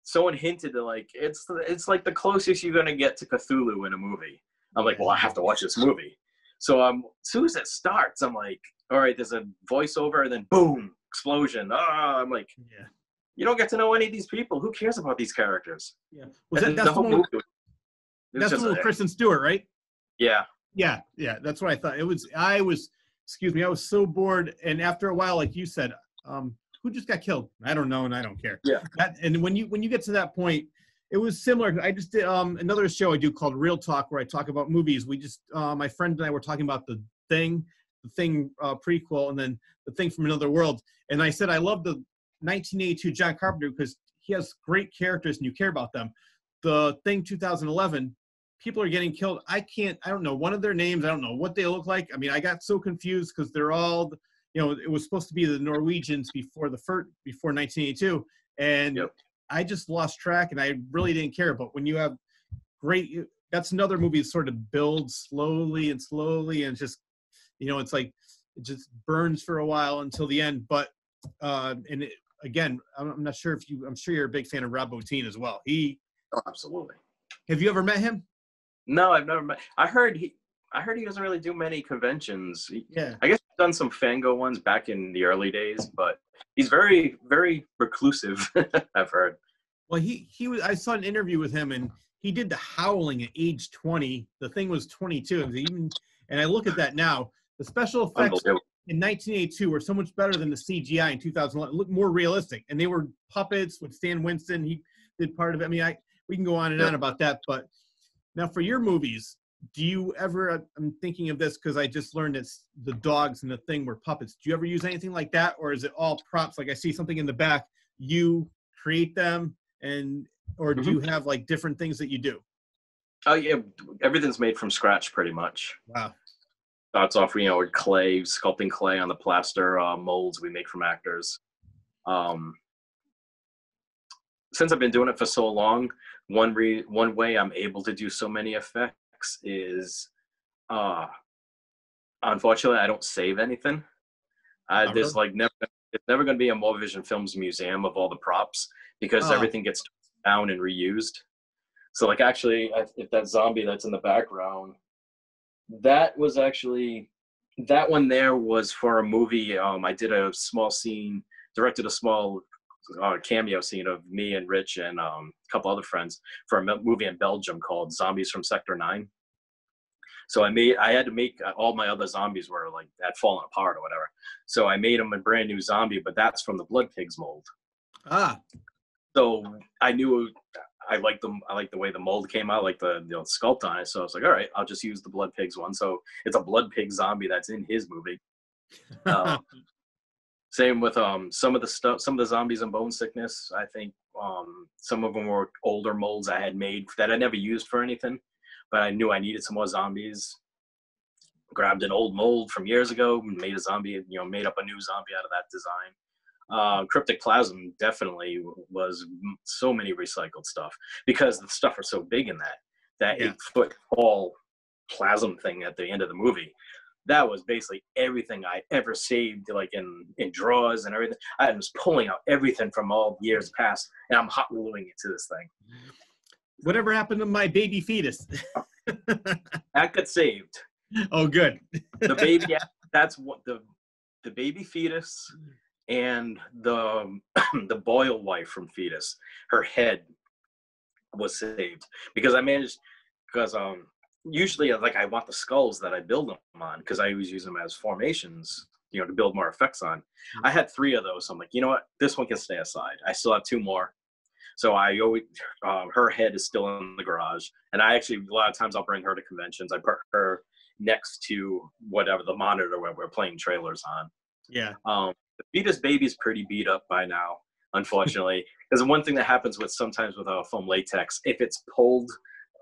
someone hinted that like it's it's like the closest you're gonna get to Cthulhu in a movie. I'm like, well, I have to watch this movie. So um, as soon as it starts, I'm like, all right, there's a voiceover, and then boom, explosion. Ah, I'm like, yeah. You don't get to know any of these people. Who cares about these characters? Yeah. Was that, that's the, the one, movie, that's the one with Kristen Stewart, right? Yeah. Yeah, yeah, that's what I thought. It was. I was. Excuse me. I was so bored, and after a while, like you said, um, who just got killed? I don't know, and I don't care. Yeah. That, and when you when you get to that point, It was similar. I just did um, another show I do called Reel Talk where I talk about movies. We just uh, my friend and I were talking about the Thing, the Thing uh, prequel, and then the Thing from Another World. And I said I love the 1982 John Carpenter because he has great characters and you care about them. The Thing 2011, people are getting killed. I can't. I don't know one of their names. I don't know what they look like. I mean, I got so confused because they're all you know, it was supposed to be the Norwegians before the first before 1982, and yep. I just lost track, and I really didn't care. But when you have great, that's another movie that sort of builds slowly and slowly, and just you know, it's like it just burns for a while until the end. But uh, and it, again, I'm not sure if you, I'm sure you're a big fan of Rob Bottin as well. He, oh, absolutely. Have you ever met him? No, I've never met. I heard he. I heard he doesn't really do many conventions. Yeah. I guess done some Fango ones back in the early days, but he's very, very reclusive. [laughs] I've heard. Well, he he was. I saw an interview with him, and he did the Howling at age 20. The thing was 22, and even and I look at that now. The special effects in 1982 were so much better than the CGI in 2011. Look more realistic, and they were puppets with Stan Winston. He did part of it. I mean, I we can go on and on about that, but now for your movies, do you ever i'm thinking of this because i just learned it's the dogs and the thing were puppets. Do you ever use anything like that or is it all props? Like i see something in the back you create them and or do mm-hmm. you have like different things that you do? Oh yeah everything's made from scratch pretty much. Wow. Starts off you know with clay sculpting clay on the plaster uh, molds we make from actors. Um, since i've been doing it for so long one re- one way i'm able to do so many effects is uh unfortunately I don't save anything. Uh, there's like never it's never going to be a Morbid Vision Films museum of all the props because oh. everything gets down and reused. So like actually, if that zombie that's in the background, that was actually that one there was for a movie. Um, I did a small scene, directed a small uh, cameo scene of me and Rich and um, a couple other friends for a movie in Belgium called Zombies from Sector Nine. So I made I had to make uh, all my other zombies were like had fallen apart or whatever. So I made them a brand new zombie, but that's from the Blood Pigs mold. Ah. So I knew I liked them. I like the way the mold came out, like the you know, sculpt on it. So I was like, all right, I'll just use the Blood Pigs one. So it's a Blood Pig zombie that's in his movie. [laughs] Uh, same with um some of the stuff, some of the zombies and bone sickness. I think um some of them were older molds I had made that I never used for anything, but I knew I needed some more zombies. Grabbed an old mold from years ago, made a zombie, you know, made up a new zombie out of that design. Uh, cryptic plasm definitely was so many recycled stuff because the stuff are so big in that that yeah. eight foot tall plasm thing at the end of the movie that was basically everything I ever saved, like in in drawers and everything. I was pulling out everything from all years past, and I'm hot gluing it to this thing. Whatever happened to my baby fetus? [laughs] that got saved. Oh, good. the [laughs] baby. That's what the the baby fetus and the [clears throat] the boil wife from fetus. Her head was saved because I managed because um usually like I want the skulls that I build them on because I always use them as formations, you know, to build more effects on. Mm-hmm. I had three of those. So I'm like, you know what, this one can stay aside. I still have two more. So I always, uh, her head is still in the garage, and I actually a lot of times I'll bring her to conventions. I put her next to whatever the monitor where we're playing trailers on. Yeah. Um, the fetus baby's pretty beat up by now, [laughs] unfortunately. Because one thing that happens with sometimes with a uh, foam latex, if it's pulled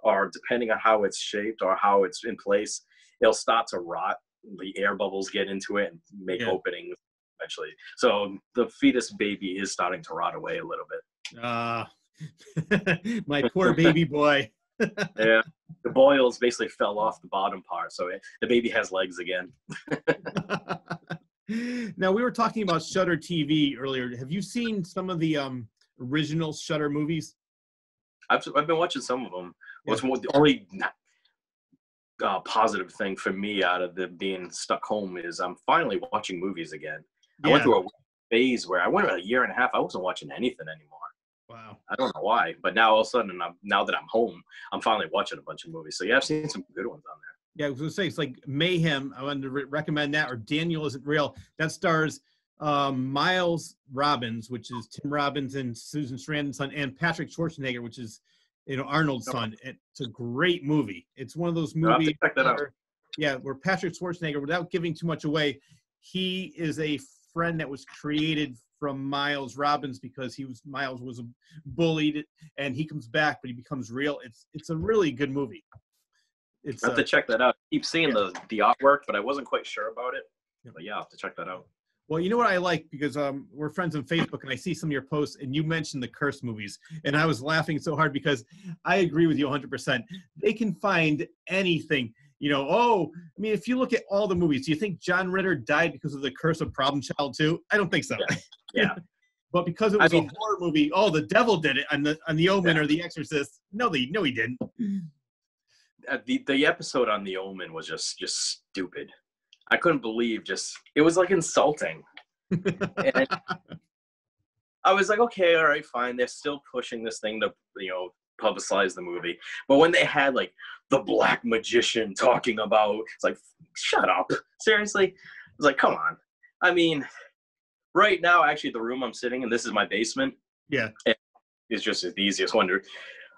or depending on how it's shaped or how it's in place, it'll start to rot. The air bubbles get into it and make yeah. openings eventually. So the fetus baby is starting to rot away a little bit. Ah, uh, [laughs] my poor baby boy. [laughs] yeah, the boils basically fell off the bottom part, so it, the baby has legs again. [laughs] now we were talking about Shudder TV earlier. Have you seen some of the um, original Shudder movies? I've I've been watching some of them. What's yeah. the only uh, positive thing for me out of the being stuck home is I'm finally watching movies again. I went through a phase where I went about a year and a half. I wasn't watching anything anymore. Wow. I don't know why, but now all of a sudden, I'm, now that I'm home, I'm finally watching a bunch of movies. So yeah, I've seen some good ones on there. Yeah, I was gonna say it's like Mayhem. I wanted to re- recommend that, or Daniel Isn't Real. That stars um, Miles Robbins, which is Tim Robbins and Susan Sarandon's son, and Patrick Schwarzenegger, which is you know Arnold's son. It's a great movie. It's one of those movies. check that out. where- yeah, where Patrick Schwarzenegger, without giving too much away, he is a friend that was created from Miles Robbins because he was Miles was bullied, and he comes back, but he becomes real. It's it's a really good movie. It's I have uh, to check that out. keep seeing yeah. the the artwork, but I wasn't quite sure about it. But yeah, I'll have to check that out. Well, you know what I like because um, we're friends on Facebook, and I see some of your posts, and you mentioned the curse movies, and I was laughing so hard because I agree with you 100%. They can find anything, you know. Oh, I mean, if you look at all the movies, do you think John Ritter died because of the curse of Problem Child 2? I don't think so. [laughs] Yeah. but because it I was mean- a horror movie, oh, the devil did it on the on the Omen or the Exorcist. No, they no, he didn't. Uh, the the episode on the Omen was just just stupid. I couldn't believe just it was like insulting. and I was like, okay, all right, fine. They're still pushing this thing to you know publicize the movie, but when they had like the black magician talking about, it's like, shut up, seriously. It's like, come on. I mean, right now, actually, the room I'm sitting in, this is my basement. Yeah. It's just the easiest one to.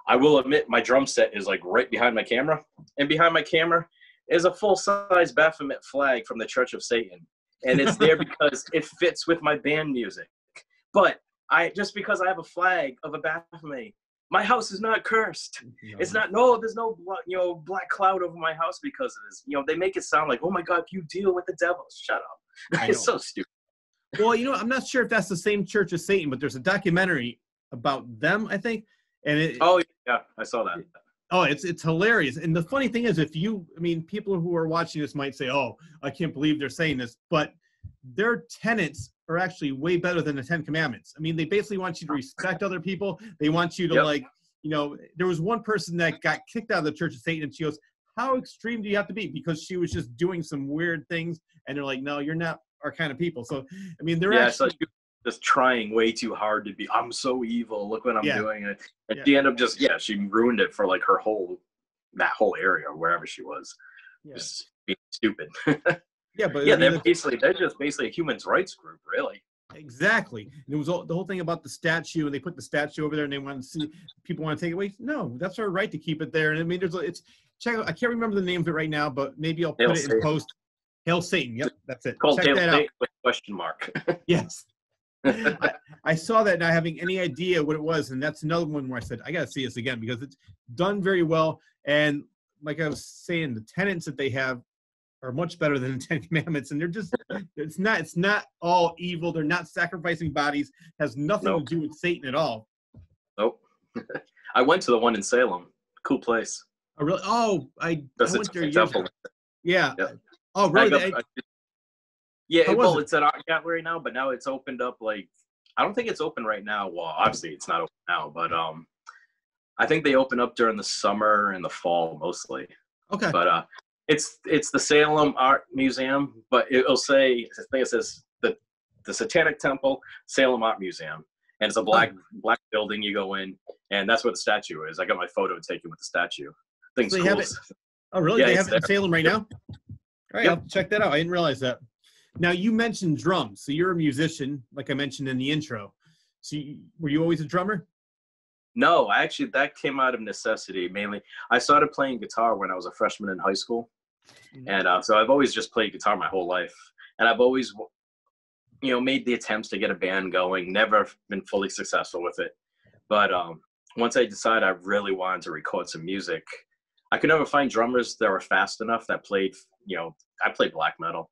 I will admit, my drum set is like right behind my camera, and behind my camera is a full size Baphomet flag from the Church of Satan, and it's there [laughs] because it fits with my band music. But I just because I have a flag of a Baphomet, my house is not cursed. It's not no. There's no you know black cloud over my house because of this. You know they make it sound like oh my god, you deal with the devil. Shut up. [laughs] It's so stupid. Well, you know, I'm not sure if that's the same Church of Satan, but there's a documentary about them, I think, and it, Oh yeah, I saw that. Oh, it's it's hilarious. And the funny thing is, if you, I mean, people who are watching this might say, "Oh, I can't believe they're saying this," but their tenets are actually way better than the Ten Commandments. I mean, they basically want you to respect other people. They want you to Yep. like, you know, there was one person that got kicked out of the Church of Satan, and she goes, "How extreme do you have to be?" Because she was just doing some weird things, and they're like, "No, you're not our kind of people." So, I mean, they're yeah, actually was just trying way too hard to be. I'm so evil. Look what I'm Yeah. doing. And, and Yeah. she ended up just yeah, she ruined it for like her whole that whole area wherever she was. yeah, Just being stupid. [laughs] yeah but yeah, I mean, they're basically they're just basically a human rights group, really. Exactly. And it was all, the whole thing about the statue, and they put the statue over there, and they want to see people want to take it away. No, that's our right to keep it there. And I mean, there's a- it's check. out I can't remember the name of it right now, but maybe I'll put Hail it in Satan. post. Hail Satan. Yep, that's it. Called check Hail that out. Question mark. [laughs] Yes, I saw that not having any idea what it was, and that's another one where I said I got to see this again because it's done very well. And like I was saying, the tenants that they have are much better than the [laughs] Ten Commandments, and they're just it's not it's not all evil. They're not sacrificing bodies. Has nothing Nope. to do with Satan at all. nope. [laughs] I went to the one in Salem. Cool place. Oh, really? Oh, I, I That's went there years ago. Yeah. Yeah. Oh, I really? got- I- yeah, How it- well, it? it's an art gallery now, but now it's opened up. Like, I don't think it's open right now. Well, obviously it's not open now, but um, I think they open up during the summer and the fall mostly. okay. But uh, it's it's the Salem Art Museum, but it'll say I think it says the the Satanic Temple Salem Art Museum, and it's a black black building. You go in, and that's where the statue is. I got my photo taken with the statue. Things So cool. Oh, really? Yeah, they have it in Salem right now? All right, Yep. I'll check that out. I didn't realize that. Now, you mentioned drums. So you're a musician, like I mentioned in the intro. So you, were you always a drummer? No, I actually that came out of necessity mainly. I started playing guitar when I was a freshman in high school, Mhm. and uh, so I've always just played guitar my whole life, and I've always, you know, made the attempts to get a band going. Never been fully successful with it, but um, once I decided I really wanted to record some music, I could never find drummers that were fast enough that played. You know, I played black metal,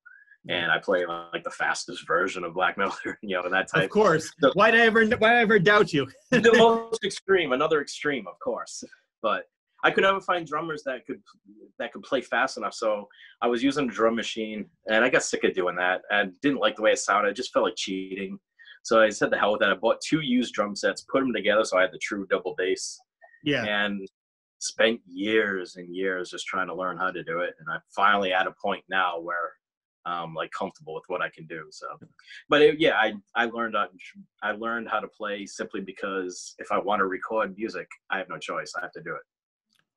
and I play like the fastest version of black metal. [laughs] You know, and that type. Of course. So- Why'd I ever, why'd I ever doubt you? [laughs] the most extreme, another extreme, of course. But I could never find drummers that could that could play fast enough. So I was using a drum machine, and I got sick of doing that. and didn't like the way it sounded. It just felt like cheating. So I said the hell with that. I bought two used drum sets, put them together, so I had the true double bass, Yeah. and spent years and years just trying to learn how to do it. And I'm finally at a point now where I'm like comfortable with what I can do. So, but it, yeah, I I learned I learned how to play simply because if I want to record music, I have no choice. I have to do it.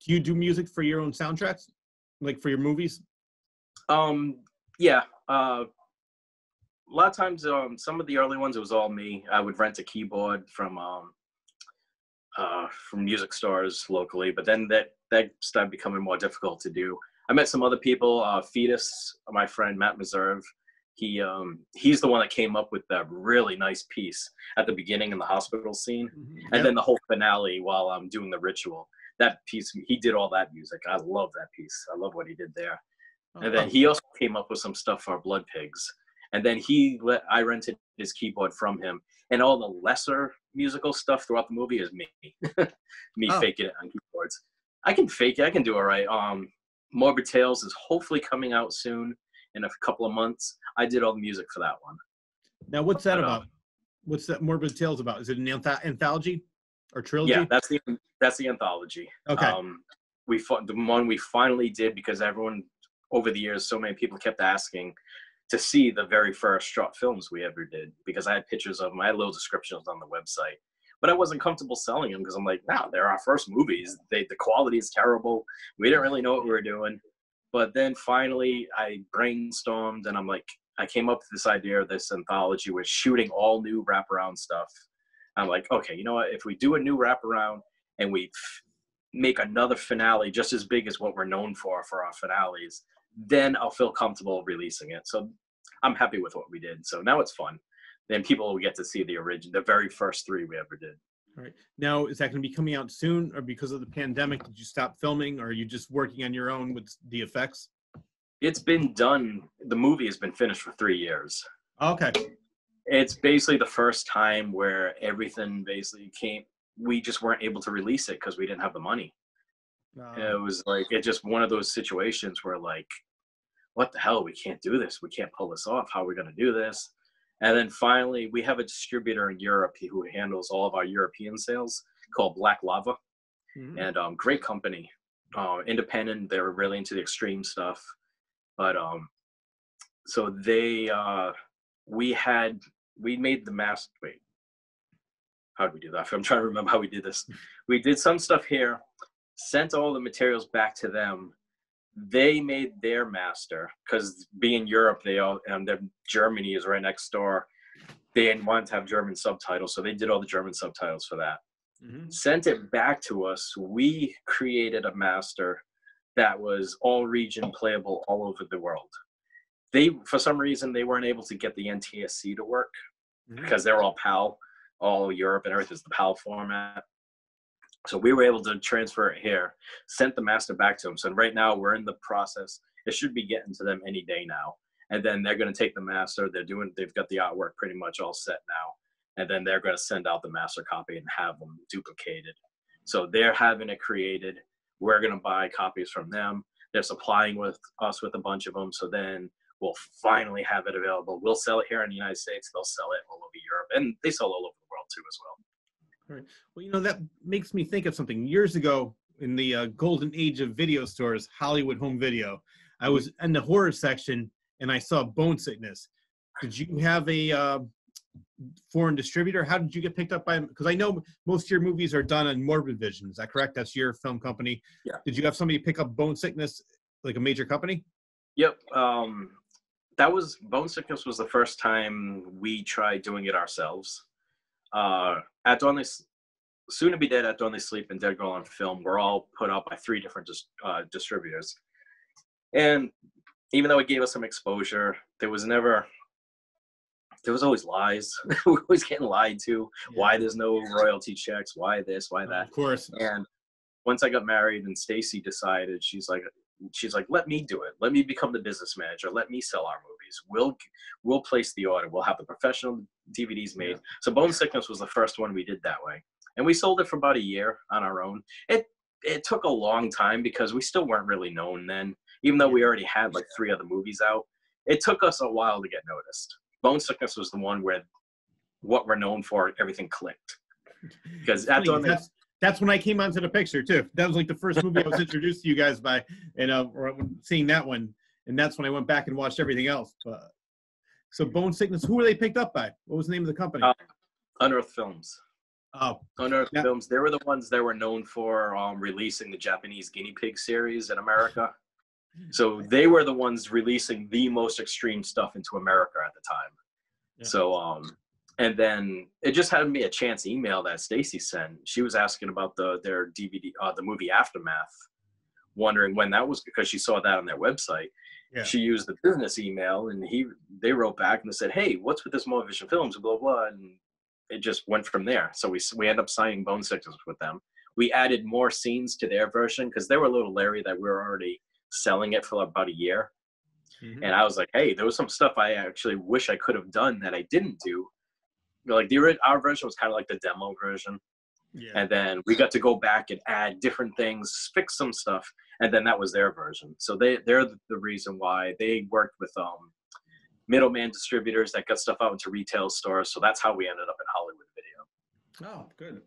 Do you do music for your own soundtracks? Like for your movies? Um, yeah. Uh, a lot of times, um, some of the early ones, it was all me. I would rent a keyboard from um, uh, from music stores locally, but then that that started becoming more difficult to do. I met some other people. Uh, Fetus, my friend Matt Meserve, he um, he's the one that came up with that really nice piece at the beginning in the hospital scene, mm-hmm. and yep. then the whole finale while I'm doing the ritual. That piece, he did all that music. I love that piece. I love what he did there. Oh, and then he also came up with some stuff for Blood Pigs. And then he let I rented his keyboard from him, and all the lesser musical stuff throughout the movie is me, [laughs] me oh. faking it on keyboards. I can fake it. I can do all right. Um, Morbid Tales is hopefully coming out soon in a couple of months. I did all the music for that one. Now, what's that but, about? what's that Morbid Tales about? Is it an anth- anthology or trilogy? Yeah, that's the that's the anthology. Okay. Um, we the one we finally did because everyone over the years, so many people kept asking to see the very first short films we ever did because I had pictures of them. I had little descriptions on the website, but I wasn't comfortable selling them because I'm like, no, they're our first movies. They, the quality is terrible. We didn't really know what we were doing. But then finally, I brainstormed and I'm like, I came up with this idea of this anthology with shooting all new wraparound stuff. I'm like, okay, you know what? If we do a new wraparound and we f- make another finale just as big as what we're known for for our finales, then I'll feel comfortable releasing it. So I'm happy with what we did. So now it's fun. Then people will get to see the origin, the very first three we ever did. All right. Now, is that going to be coming out soon, or because of the pandemic, did you stop filming, or are you just working on your own with the effects? It's been done. The movie has been finished for three years. Okay. It's basically the first time where everything basically came. We just weren't able to release it because we didn't have the money. Uh. It was like it just one of those situations where like, what the hell? We can't do this. We can't pull this off. How are we going to do this? And then finally, we have a distributor in Europe who handles all of our European sales called Black Lava, mm-hmm. and um, great company, uh, independent. They're really into the extreme stuff, but um, so they uh, we had we made the mask. Wait, how did we do that? I'm trying to remember how we did this. [laughs] We did some stuff here, sent all the materials back to them. They made their master because being Europe, they all and Germany is right next door. They didn't want to have German subtitles, so they did all the German subtitles for that. Mm-hmm. Sent it back to us. We created a master that was all region playable all over the world. They, for some reason, they weren't able to get the NTSC to work mm-hmm. because they're all PAL, all Europe and Earth is the PAL format. So we were able to transfer it here, sent the master back to them. So right now we're in the process. It should be getting to them any day now. And then they're going to take the master. They're doing. They've got the artwork pretty much all set now. And then they're going to send out the master copy and have them duplicated. So they're having it created. We're going to buy copies from them. They're supplying with us with a bunch of them. So then we'll finally have it available. We'll sell it here in the United States. They'll sell it all over Europe, and they sell all over the world too as well. Right. Well, you know, that makes me think of something. Years ago, in the uh, golden age of video stores, Hollywood Home Video, I was in the horror section and I saw Bone Sickness. Did you have a uh, foreign distributor? How did you get picked up by? Because I know most of your movies are done on Morbid Vision. Is that correct? That's your film company. Yeah. Did you have somebody pick up Bone Sickness, like a major company? Yep. Um, that was Bone Sickness was the first time we tried doing it ourselves uh, at They Soon to Be Dead, At They Sleep, and Dead Girl on Film were all put out by three different dis- uh, distributors. And even though it gave us some exposure, there was never, there was always lies. [laughs] we were always getting lied to. Yeah. Why there's no royalty checks? Why this? Why that? Of course. And once I got married and Stacy decided, she's like, she's like, let me do it. Let me become the business manager. Let me sell our movies. We'll we'll place the order. We'll have the professional DVDs made. Yeah. So Bone Sickness was the first one we did that way, and we sold it for about a year on our own. It it took a long time because we still weren't really known then, even though we already had like three other movies out. It took us a while to get noticed. Bone Sickness was the one where what we're known for, everything clicked. [laughs] Because that's, that's, that's when I came onto the picture too. That was like the first movie I was [laughs] introduced to you guys by, and uh, seeing that one, and that's when I went back and watched everything else. But so Bone Sickness, who were they picked up by? What was the name of the company? Uh, Unearthed Films. Oh, Unearthed yeah. Films. They were the ones that were known for um, releasing the Japanese guinea pig series in America. So they were the ones releasing the most extreme stuff into America at the time. Yeah. So um, and then it just had me a chance email that Stacy sent. She was asking about the their DVD, uh, the movie Aftermath, wondering when that was because she saw that on their website. Yeah. She used the business email, and he they wrote back and they said, "Hey, what's with this Morbid Vision Films?" Blah blah, and it just went from there. So we we end up signing Bone Sickness with them. We added more scenes to their version because they were a little leery that we were already selling it for about a year. Mm-hmm. And I was like, hey, there was some stuff I actually wish I could have done that I didn't do like the our version was kind of like the demo version. Yeah. And then we got to go back and add different things, fix some stuff, and then that was their version. So they they're the reason why they worked with um middleman distributors that got stuff out into retail stores. So that's how we ended up in Hollywood Video. Oh, good.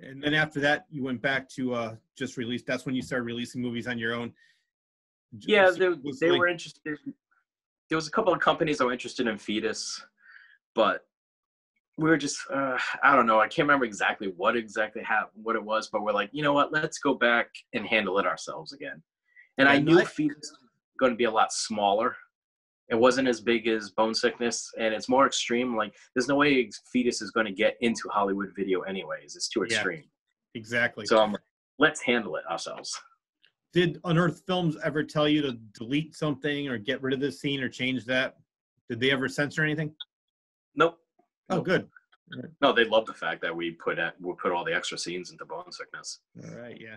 And then after that, you went back to uh, just release. That's when you started releasing movies on your own. Yeah, they, they like, were interested. There was a couple of companies that were interested in Fetus, but we were just uh, I don't know. I can't remember exactly what exactly happened, what it was, but we're like, you know what? Let's go back and handle it ourselves again. And, and I knew Fetus was going to be a lot smaller. It wasn't as big as Bone Sickness, and it's more extreme. Like, there's no way Fetus is going to get into Hollywood video, anyways. It's too extreme. Yeah, exactly. So I'm like, let's handle it ourselves. Did Unearthed Films ever tell you to delete something or get rid of this scene or change that? Did they ever censor anything? Nope. Oh, good. No, they love the fact that we put at, we put all the extra scenes into Bone Sickness. All right, yeah.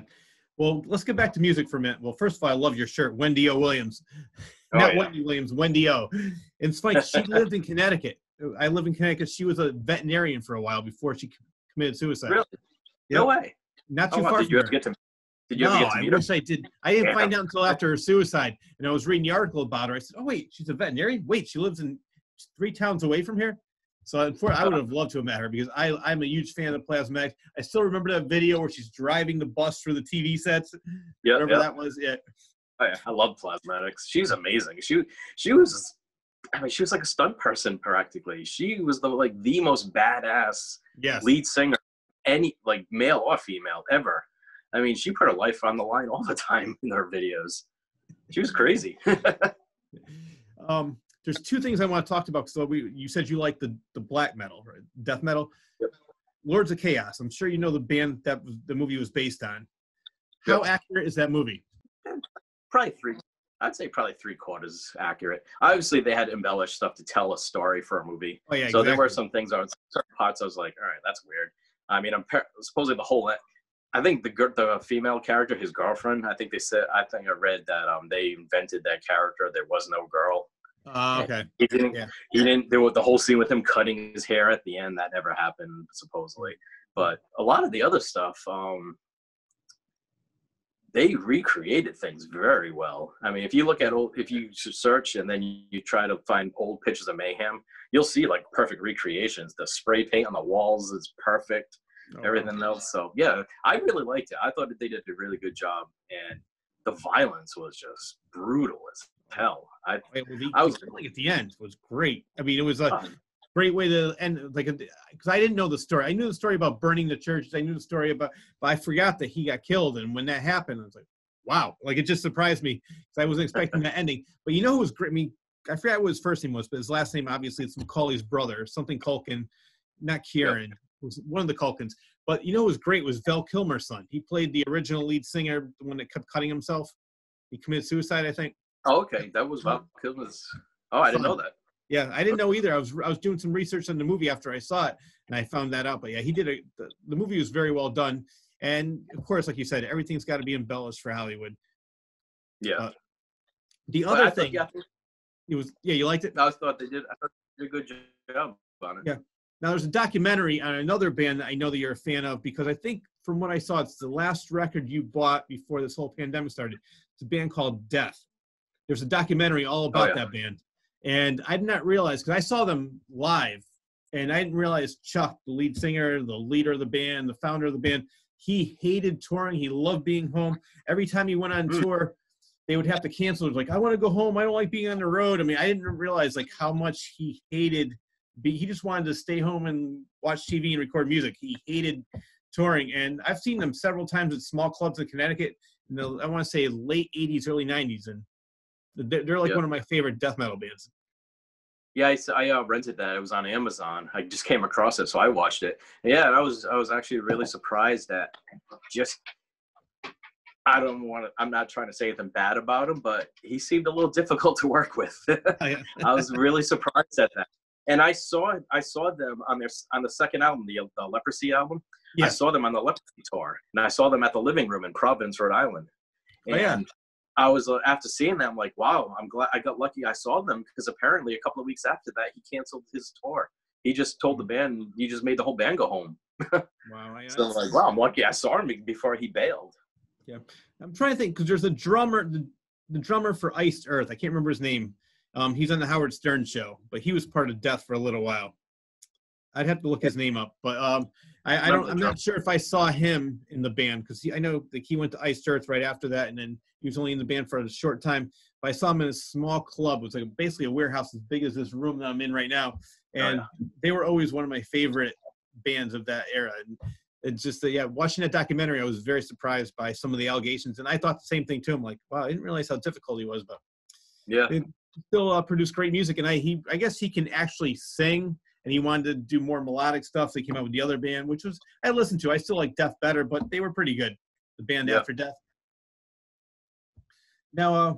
Well, let's get back to music for a minute. Well, first of all, I love your shirt, Wendy O. Williams. [laughs] Oh, Not yeah. Wendy Williams, Wendy O. And it's funny, she [laughs] lived in Connecticut. I live in Connecticut. She was a veterinarian for a while before she committed suicide. Really? Yep. No way. Not oh, too oh, far. Did you have to get to? Did you no, get to meet I wish I did. I didn't yeah. find out until after her suicide, and I was reading the article about her. I said, "Oh wait, she's a veterinarian. Wait, she lives in three towns away from here." So I would have loved to have met her because I, I'm a huge fan of Plasmatics. I still remember that video where she's driving the bus through the TV sets. Yeah, whatever yep. that was. Yeah. Oh, yeah. I love Plasmatics. She's amazing. She she was, I mean, she was like a stunt person practically. She was the like the most badass yes. lead singer, any like male or female ever. I mean, she put her life on the line all the time in her videos. She was crazy. [laughs] um, there's two things I want to talk about. So we, you said you like the the black metal, right? Death metal. Yep. Lords of Chaos. I'm sure you know the band that the movie was based on. How yep. accurate is that movie? Probably three. I'd say probably three quarters accurate. Obviously, they had embellished stuff to tell a story for a movie. Oh, yeah, so exactly. there were some things on certain parts. I was like, all right, that's weird. I mean, I'm supposedly the whole. I think the the female character, his girlfriend. I think they said. I think I read that um they invented that character. There was no girl uh, okay. He didn't. Yeah. He didn't. There was the whole scene with him cutting his hair at the end. That never happened, supposedly. But a lot of the other stuff, um, they recreated things very well. I mean, if you look at old, if you search and then you, you try to find old pictures of Mayhem, you'll see like perfect recreations. The spray paint on the walls is perfect. Oh, everything else. So yeah, I really liked it. I thought that they did a really good job, and the violence was just brutal as hell. I, the, I was like at the end was great. I mean, it was a great way to end. Like, uh, because I didn't know the story. I knew the story about burning the church. I knew the story about, but I forgot that he got killed. And when that happened, I was like, wow! Like it just surprised me because I wasn't expecting that ending. [laughs] But you know who was great? I mean, I forgot what his first name was, but his last name obviously it's Macaulay's brother, something Culkin, not Kieran. It was one of the Culkins. But you know, what was great was Val Kilmer's son. He played the original lead singer, the one that kept cutting himself. He committed suicide, I think. Oh, okay, that was Val Kilmer's. [laughs] Oh, I didn't know that. Yeah, I didn't know either. I was I was doing some research on the movie after I saw it, and I found that out. But yeah, he did a. The, the movie was very well done, and of course, like you said, everything's got to be embellished for Hollywood. Yeah. Uh, the other well, thing, yeah, it was yeah, you liked it. I thought they did. I thought they did a good job on it. Yeah. Now there's a documentary on another band that I know that you're a fan of because I think from what I saw, it's the last record you bought before this whole pandemic started. It's a band called Death there's a documentary all oh, about oh, yeah. that band. And I did not realize because I saw them live and I didn't realize Chuck, the lead singer, the leader of the band, the founder of the band, he hated touring. He loved being home. Every time he went on mm. tour, they would have to cancel. It was like, I want to go home. I don't like being on the road. I mean, I didn't realize like how much he hated. Be, he just wanted to stay home and watch TV and record music. He hated touring, and I've seen them several times at small clubs in Connecticut. In the, I want to say late '80s, early '90s, and they're, they're like one of my favorite death metal bands. Yeah, I uh, rented that. It was on Amazon. I just came across it, so I watched it. Yeah, I was I was actually really surprised that just I don't want to. I'm not trying to say anything bad about him, but he seemed a little [laughs] difficult to work with. I- [laughs] I was really surprised at that. And I saw I saw them on their on the second album, the, the Leprosy album. I saw them on the Leprosy tour, and I saw them at the Living Room in Providence, Rhode Island. Oh, And yeah. I was uh, after seeing them, like, wow, I'm glad I got lucky. I saw them because apparently a couple of weeks after that, he canceled his tour. He just told the band, he just made the whole band go home. [laughs] Wow. I- So like, wow, I'm lucky I saw him before he bailed. Yeah, I'm trying to think because there's a drummer, the, the drummer for Iced Earth. I can't remember his name. Um, he's on the Howard Stern show, but he was part of Death for a little while. I'd have to look his name up, but um, I, I, don't. I'm not sure if I saw him in the band because I know that he went to Iced Earth right after that, and then he was only in the band for a short time. But I saw him in a small club. It was like basically a warehouse as big as this room that I'm in right now, Oh, and they were always one of my favorite bands of that era. And it's just that, yeah, watching that documentary, I was very surprised by some of the allegations, and I thought the same thing too. I'm like, wow, I didn't realize how difficult he was, but Yeah. still uh, produced great music. And I, he, I guess he can actually sing, and he wanted to do more melodic stuff. So he came out with the other band, which was I listened to. I still like Death better, but they were pretty good. The band Yeah. after Death. Now, uh,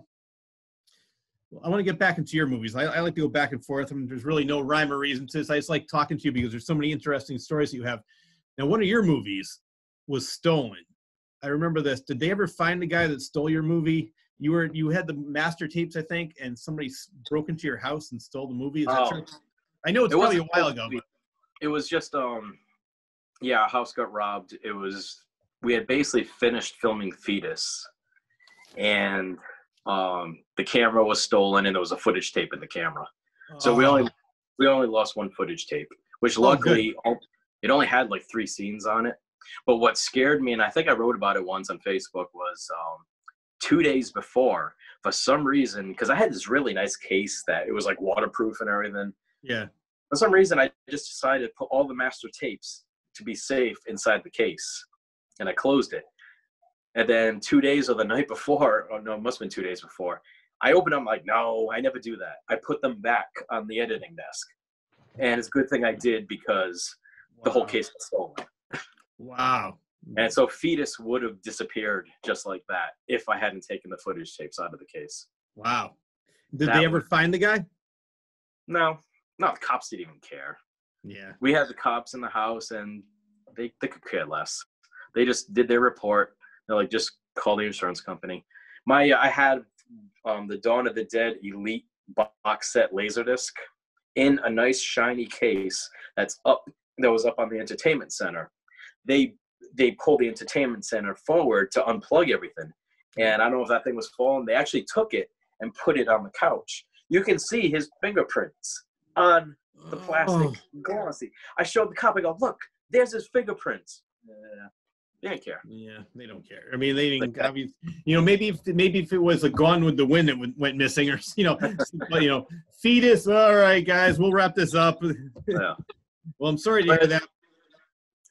I want to get back into your movies. I, I like to go back and forth, and there's really no rhyme or reason to this. I just like talking to you because there's so many interesting stories that you have. Now, one of your movies was stolen. I remember this. Did they ever find the guy that stole your movie? You were you had the master tapes, I think, and somebody broke into your house and stole the movie. Is that Oh. true? I know it's It probably a while ago, but It was just um yeah, house got robbed. It was we had basically finished filming Fetus and um the camera was stolen and there was a footage tape in the camera. So we Oh, only we only lost one footage tape, which Oh, luckily o- it only had like three scenes on it. But what scared me, and I think I wrote about it once on Facebook, was um, two days before, for some reason, because I had this really nice case that it was like waterproof and everything. yeah. For some reason, I just decided to put all the master tapes to be safe inside the case, and I closed it. And then two days or the night before, [laughs] oh no, it must have been two days before, I opened them like, no, I never do that. I put them back on the editing desk. And it's a good thing I did because the whole case was stolen. Wow. And so Fetus would have disappeared just like that if I hadn't taken the footage tapes out of the case. Wow. Did That they ever was- find the guy? No, no, the cops didn't even care. Yeah. We had the cops in the house and they, they could care less. They just did their report. They're like, just call the insurance company. My, I had um, the Dawn of the Dead Elite box set Laserdisc in a nice shiny case that's up, that was up on the entertainment center. They, they pulled the entertainment center forward to unplug everything. And I don't know if that thing was falling. They actually took it and put it on the couch. You can see his fingerprints on the plastic Oh, glossy. I showed the cop. I go, look, there's his fingerprints. Yeah, they care. yeah, they don't care. I mean, they didn't. Like that. obvious- you know, maybe if maybe if it was a Gone with the Wind that went, went missing, or [laughs] you know, but, you know, fetus. All right, guys, we'll wrap this up. [laughs] Yeah. Well, I'm sorry to hear that.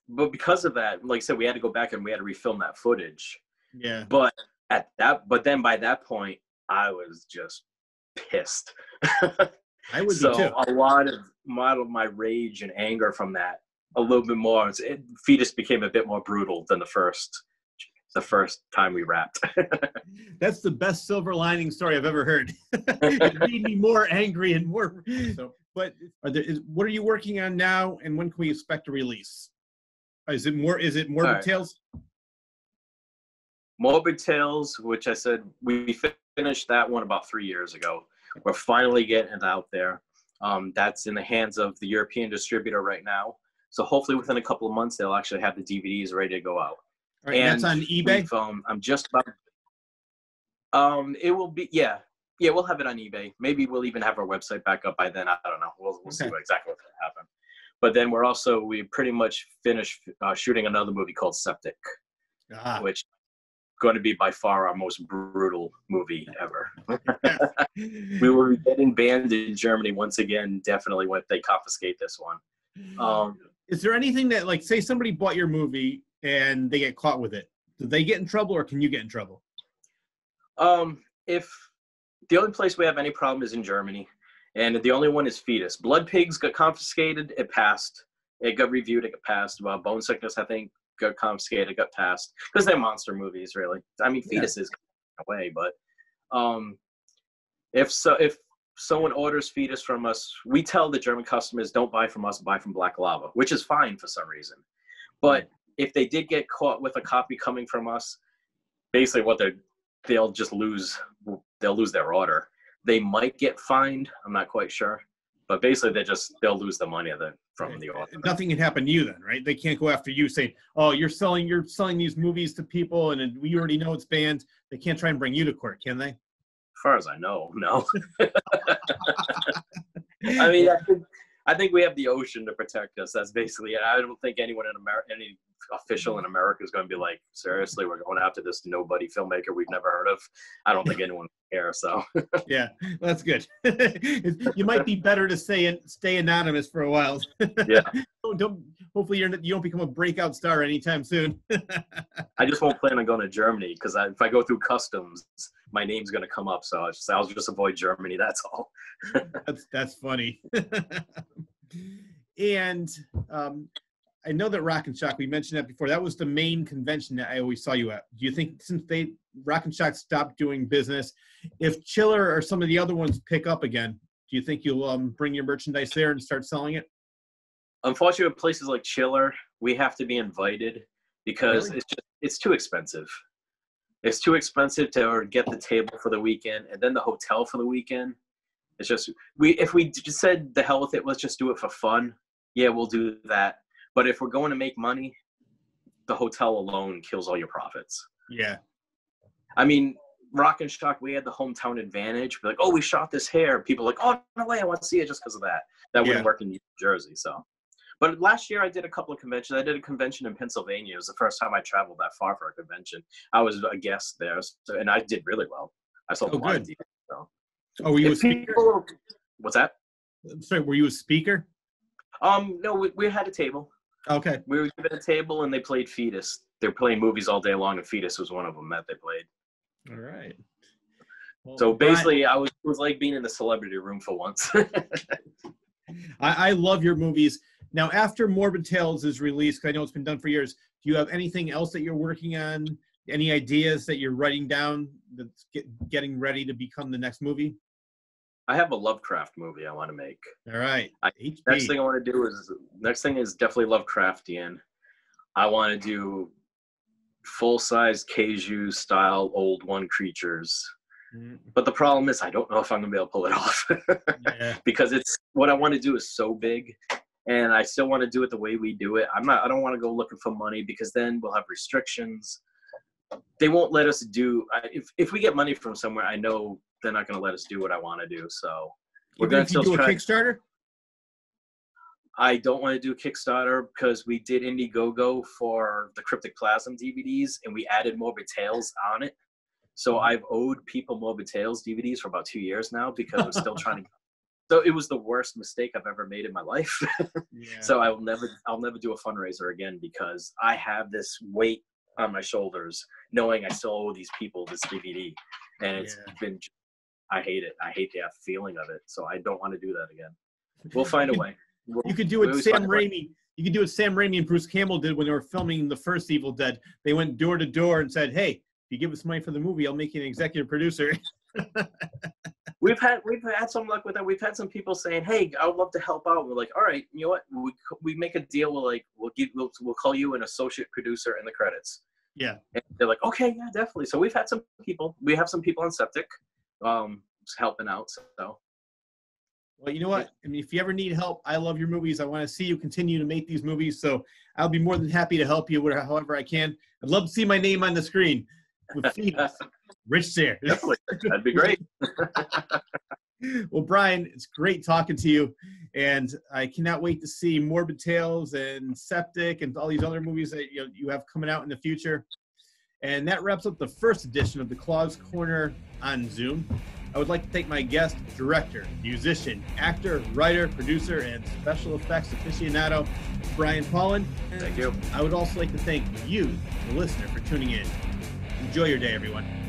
But because of that, like I said, we had to go back and we had to refilm that footage. Yeah. But at that, but then by that point, I was just pissed. [laughs] I would so too. a lot of of my rage and anger from that, a little bit more. It, it, fetus became a bit more brutal than the first, the first time we rapped. [laughs] That's the best silver lining story I've ever heard. [laughs] it made me more angry and more. So, but are there, is, what are you working on now, and when can we expect a release? Is it more? Is it Morbid All right. Tales? Morbid Tales, which I said we finished that one about three years ago. We're finally getting it out there. Um, that's in the hands of the European distributor right now. So hopefully within a couple of months they'll actually have the DVDs ready to go out. Right, that's on eBay. Um, I'm just about. Um, it will be yeah, yeah. We'll have it on eBay. Maybe we'll even have our website back up by then. I don't know. We'll we'll see Okay. what, exactly what's to happen. But then we're also we pretty much finished uh, shooting another movie called Septic, Ah, which going to be by far our most brutal movie ever. [laughs] we were getting banned in Germany once again. Definitely when they confiscate this one. Um, is there anything that, like, say somebody bought your movie and they get caught with it? Do they get in trouble, or can you get in trouble? Um, if the only place we have any problem is in Germany, and the only one is Fetus. Blood Pigs got confiscated. It passed. It got reviewed. It got passed. Well, Bone Sickness, I think, got confiscated. It Got passed because they're monster movies, really. I mean, Fetus yeah. is away, but um, if so, if someone orders Fetus from us, we tell the German customers don't buy from us, buy from Black Lava, which is fine for some reason. But if they did get caught with a copy coming from us, basically what they they'll just lose they'll lose their order. They might get fined. I'm not quite sure, but basically they just they'll lose the money from the order. Nothing can happen to you then, right? They can't go after you saying, "Oh, you're selling you're selling these movies to people, and we already know it's banned." They can't try and bring you to court, can they? Far as I know, [laughs] no. [laughs] I mean, I think, I think we have the ocean to protect us. That's basically it. I don't think anyone in America, any official in America is going to be like, seriously, we're going after this nobody filmmaker we've never heard of. I don't think anyone care. So [laughs] yeah, that's good. you might be better to stay stay anonymous for a while. yeah. Don't, don't, hopefully you're you don't become a breakout star anytime soon. I just won't plan on going to Germany because if I go through customs, my name's going to come up. So I just I'll just avoid Germany. That's all. [laughs] that's that's funny. [laughs] and um, I know that Rock and Shock, we mentioned that before. That was the main convention that I always saw you at. Do you think since they Rock and Shock stopped doing business, if Chiller or some of the other ones pick up again, do you think you'll um, bring your merchandise there and start selling it? Unfortunately, places like Chiller, we have to be invited because really? it's just it's too expensive. It's too expensive to get the table for the weekend and then the hotel for the weekend. It's just we if we just said the hell with it, let's just do it for fun. Yeah, we'll do that but if we're going to make money, the hotel alone kills all your profits. Yeah. I mean, Rock and Shock, we had the hometown advantage. We're like, oh, we shot this here. People like, oh, no way, I want to see it just because of that. That wouldn't work in New Jersey. So, but last year I did a couple of conventions. I did a convention in Pennsylvania. It was the first time I traveled that far for a convention. I was a guest there, so, and I did really well. I sold oh, a lot good. of deals. So. Oh, were you if a speaker? People, what's that? I'm sorry, were you a speaker? Um, no, we, we had a table. Okay. We were given a table and they played Fetus. They're playing movies all day long, and Fetus was one of them that they played. All right. Well, so basically, I was it was like being in the celebrity room for once. [laughs] I, I, love your movies. Now, after Morbid Tales is released, because I know it's been done for years. Do you have anything else that you're working on? Any ideas that you're writing down that's get, getting ready to become the next movie? I have a Lovecraft movie I want to make. All right. I, next thing I want to do is next thing is definitely Lovecraftian. I want to do full size Kaiju style old one creatures. Mm-hmm. But the problem is I don't know if I'm gonna be able to pull it off. [laughs] yeah. Because it's what I want to do is so big and I still want to do it the way we do it. I'm not I don't want to go looking for money because then we'll have restrictions. They won't let us do if if we get money from somewhere, I know they're not going to let us do what I want to do. So we're going to still do try. a Kickstarter. I don't want to do Kickstarter because we did Indiegogo for the Cryptic Plasm DVDs and we added Morbid Tales on it. So mm-hmm. I've owed people Morbid Tales DVDs for about two years now because I'm still [laughs] trying to. So it was the worst mistake I've ever made in my life. [laughs] yeah. So I will never, I'll never do a fundraiser again because I have this weight on my shoulders, knowing I still owe these people this DVD, and it's yeah. been I hate it. I hate the feeling of it. So I don't want to do that again. [laughs] We'll find a way. We'll, you could do what Sam Raimi. You could do what Sam Raimi and Bruce Campbell did when they were filming the first Evil Dead. They went door to door and said, "Hey, if you give us money for the movie, I'll make you an executive producer." [laughs] we've had we've had some luck with that. We've had some people saying, "Hey, I would love to help out." We're like, "All right, you know what? We we make a deal. We'll like we'll give we'll, we'll call you an associate producer in the credits." Yeah. And they're like, "Okay, yeah, definitely." So we've had some people. We have some people on Septic. Um, helping out. So. Well, you know what? I mean, if you ever need help, I love your movies. I want to see you continue to make these movies. So I'll be more than happy to help you however I can. I'd love to see my name on the screen with Rich Cyr. [laughs] Definitely. That'd be great. [laughs] well, Brian, it's great talking to you. And I cannot wait to see Morbid Tales and Septic and all these other movies that you, know, you have coming out in the future. And that wraps up the first edition of the Claws Corner on Zoom. I would like to thank my guest, director, musician, actor, writer, producer, and special effects aficionado, Brian Paulin. Thank you. I would also like to thank you, the listener, for tuning in. Enjoy your day, everyone.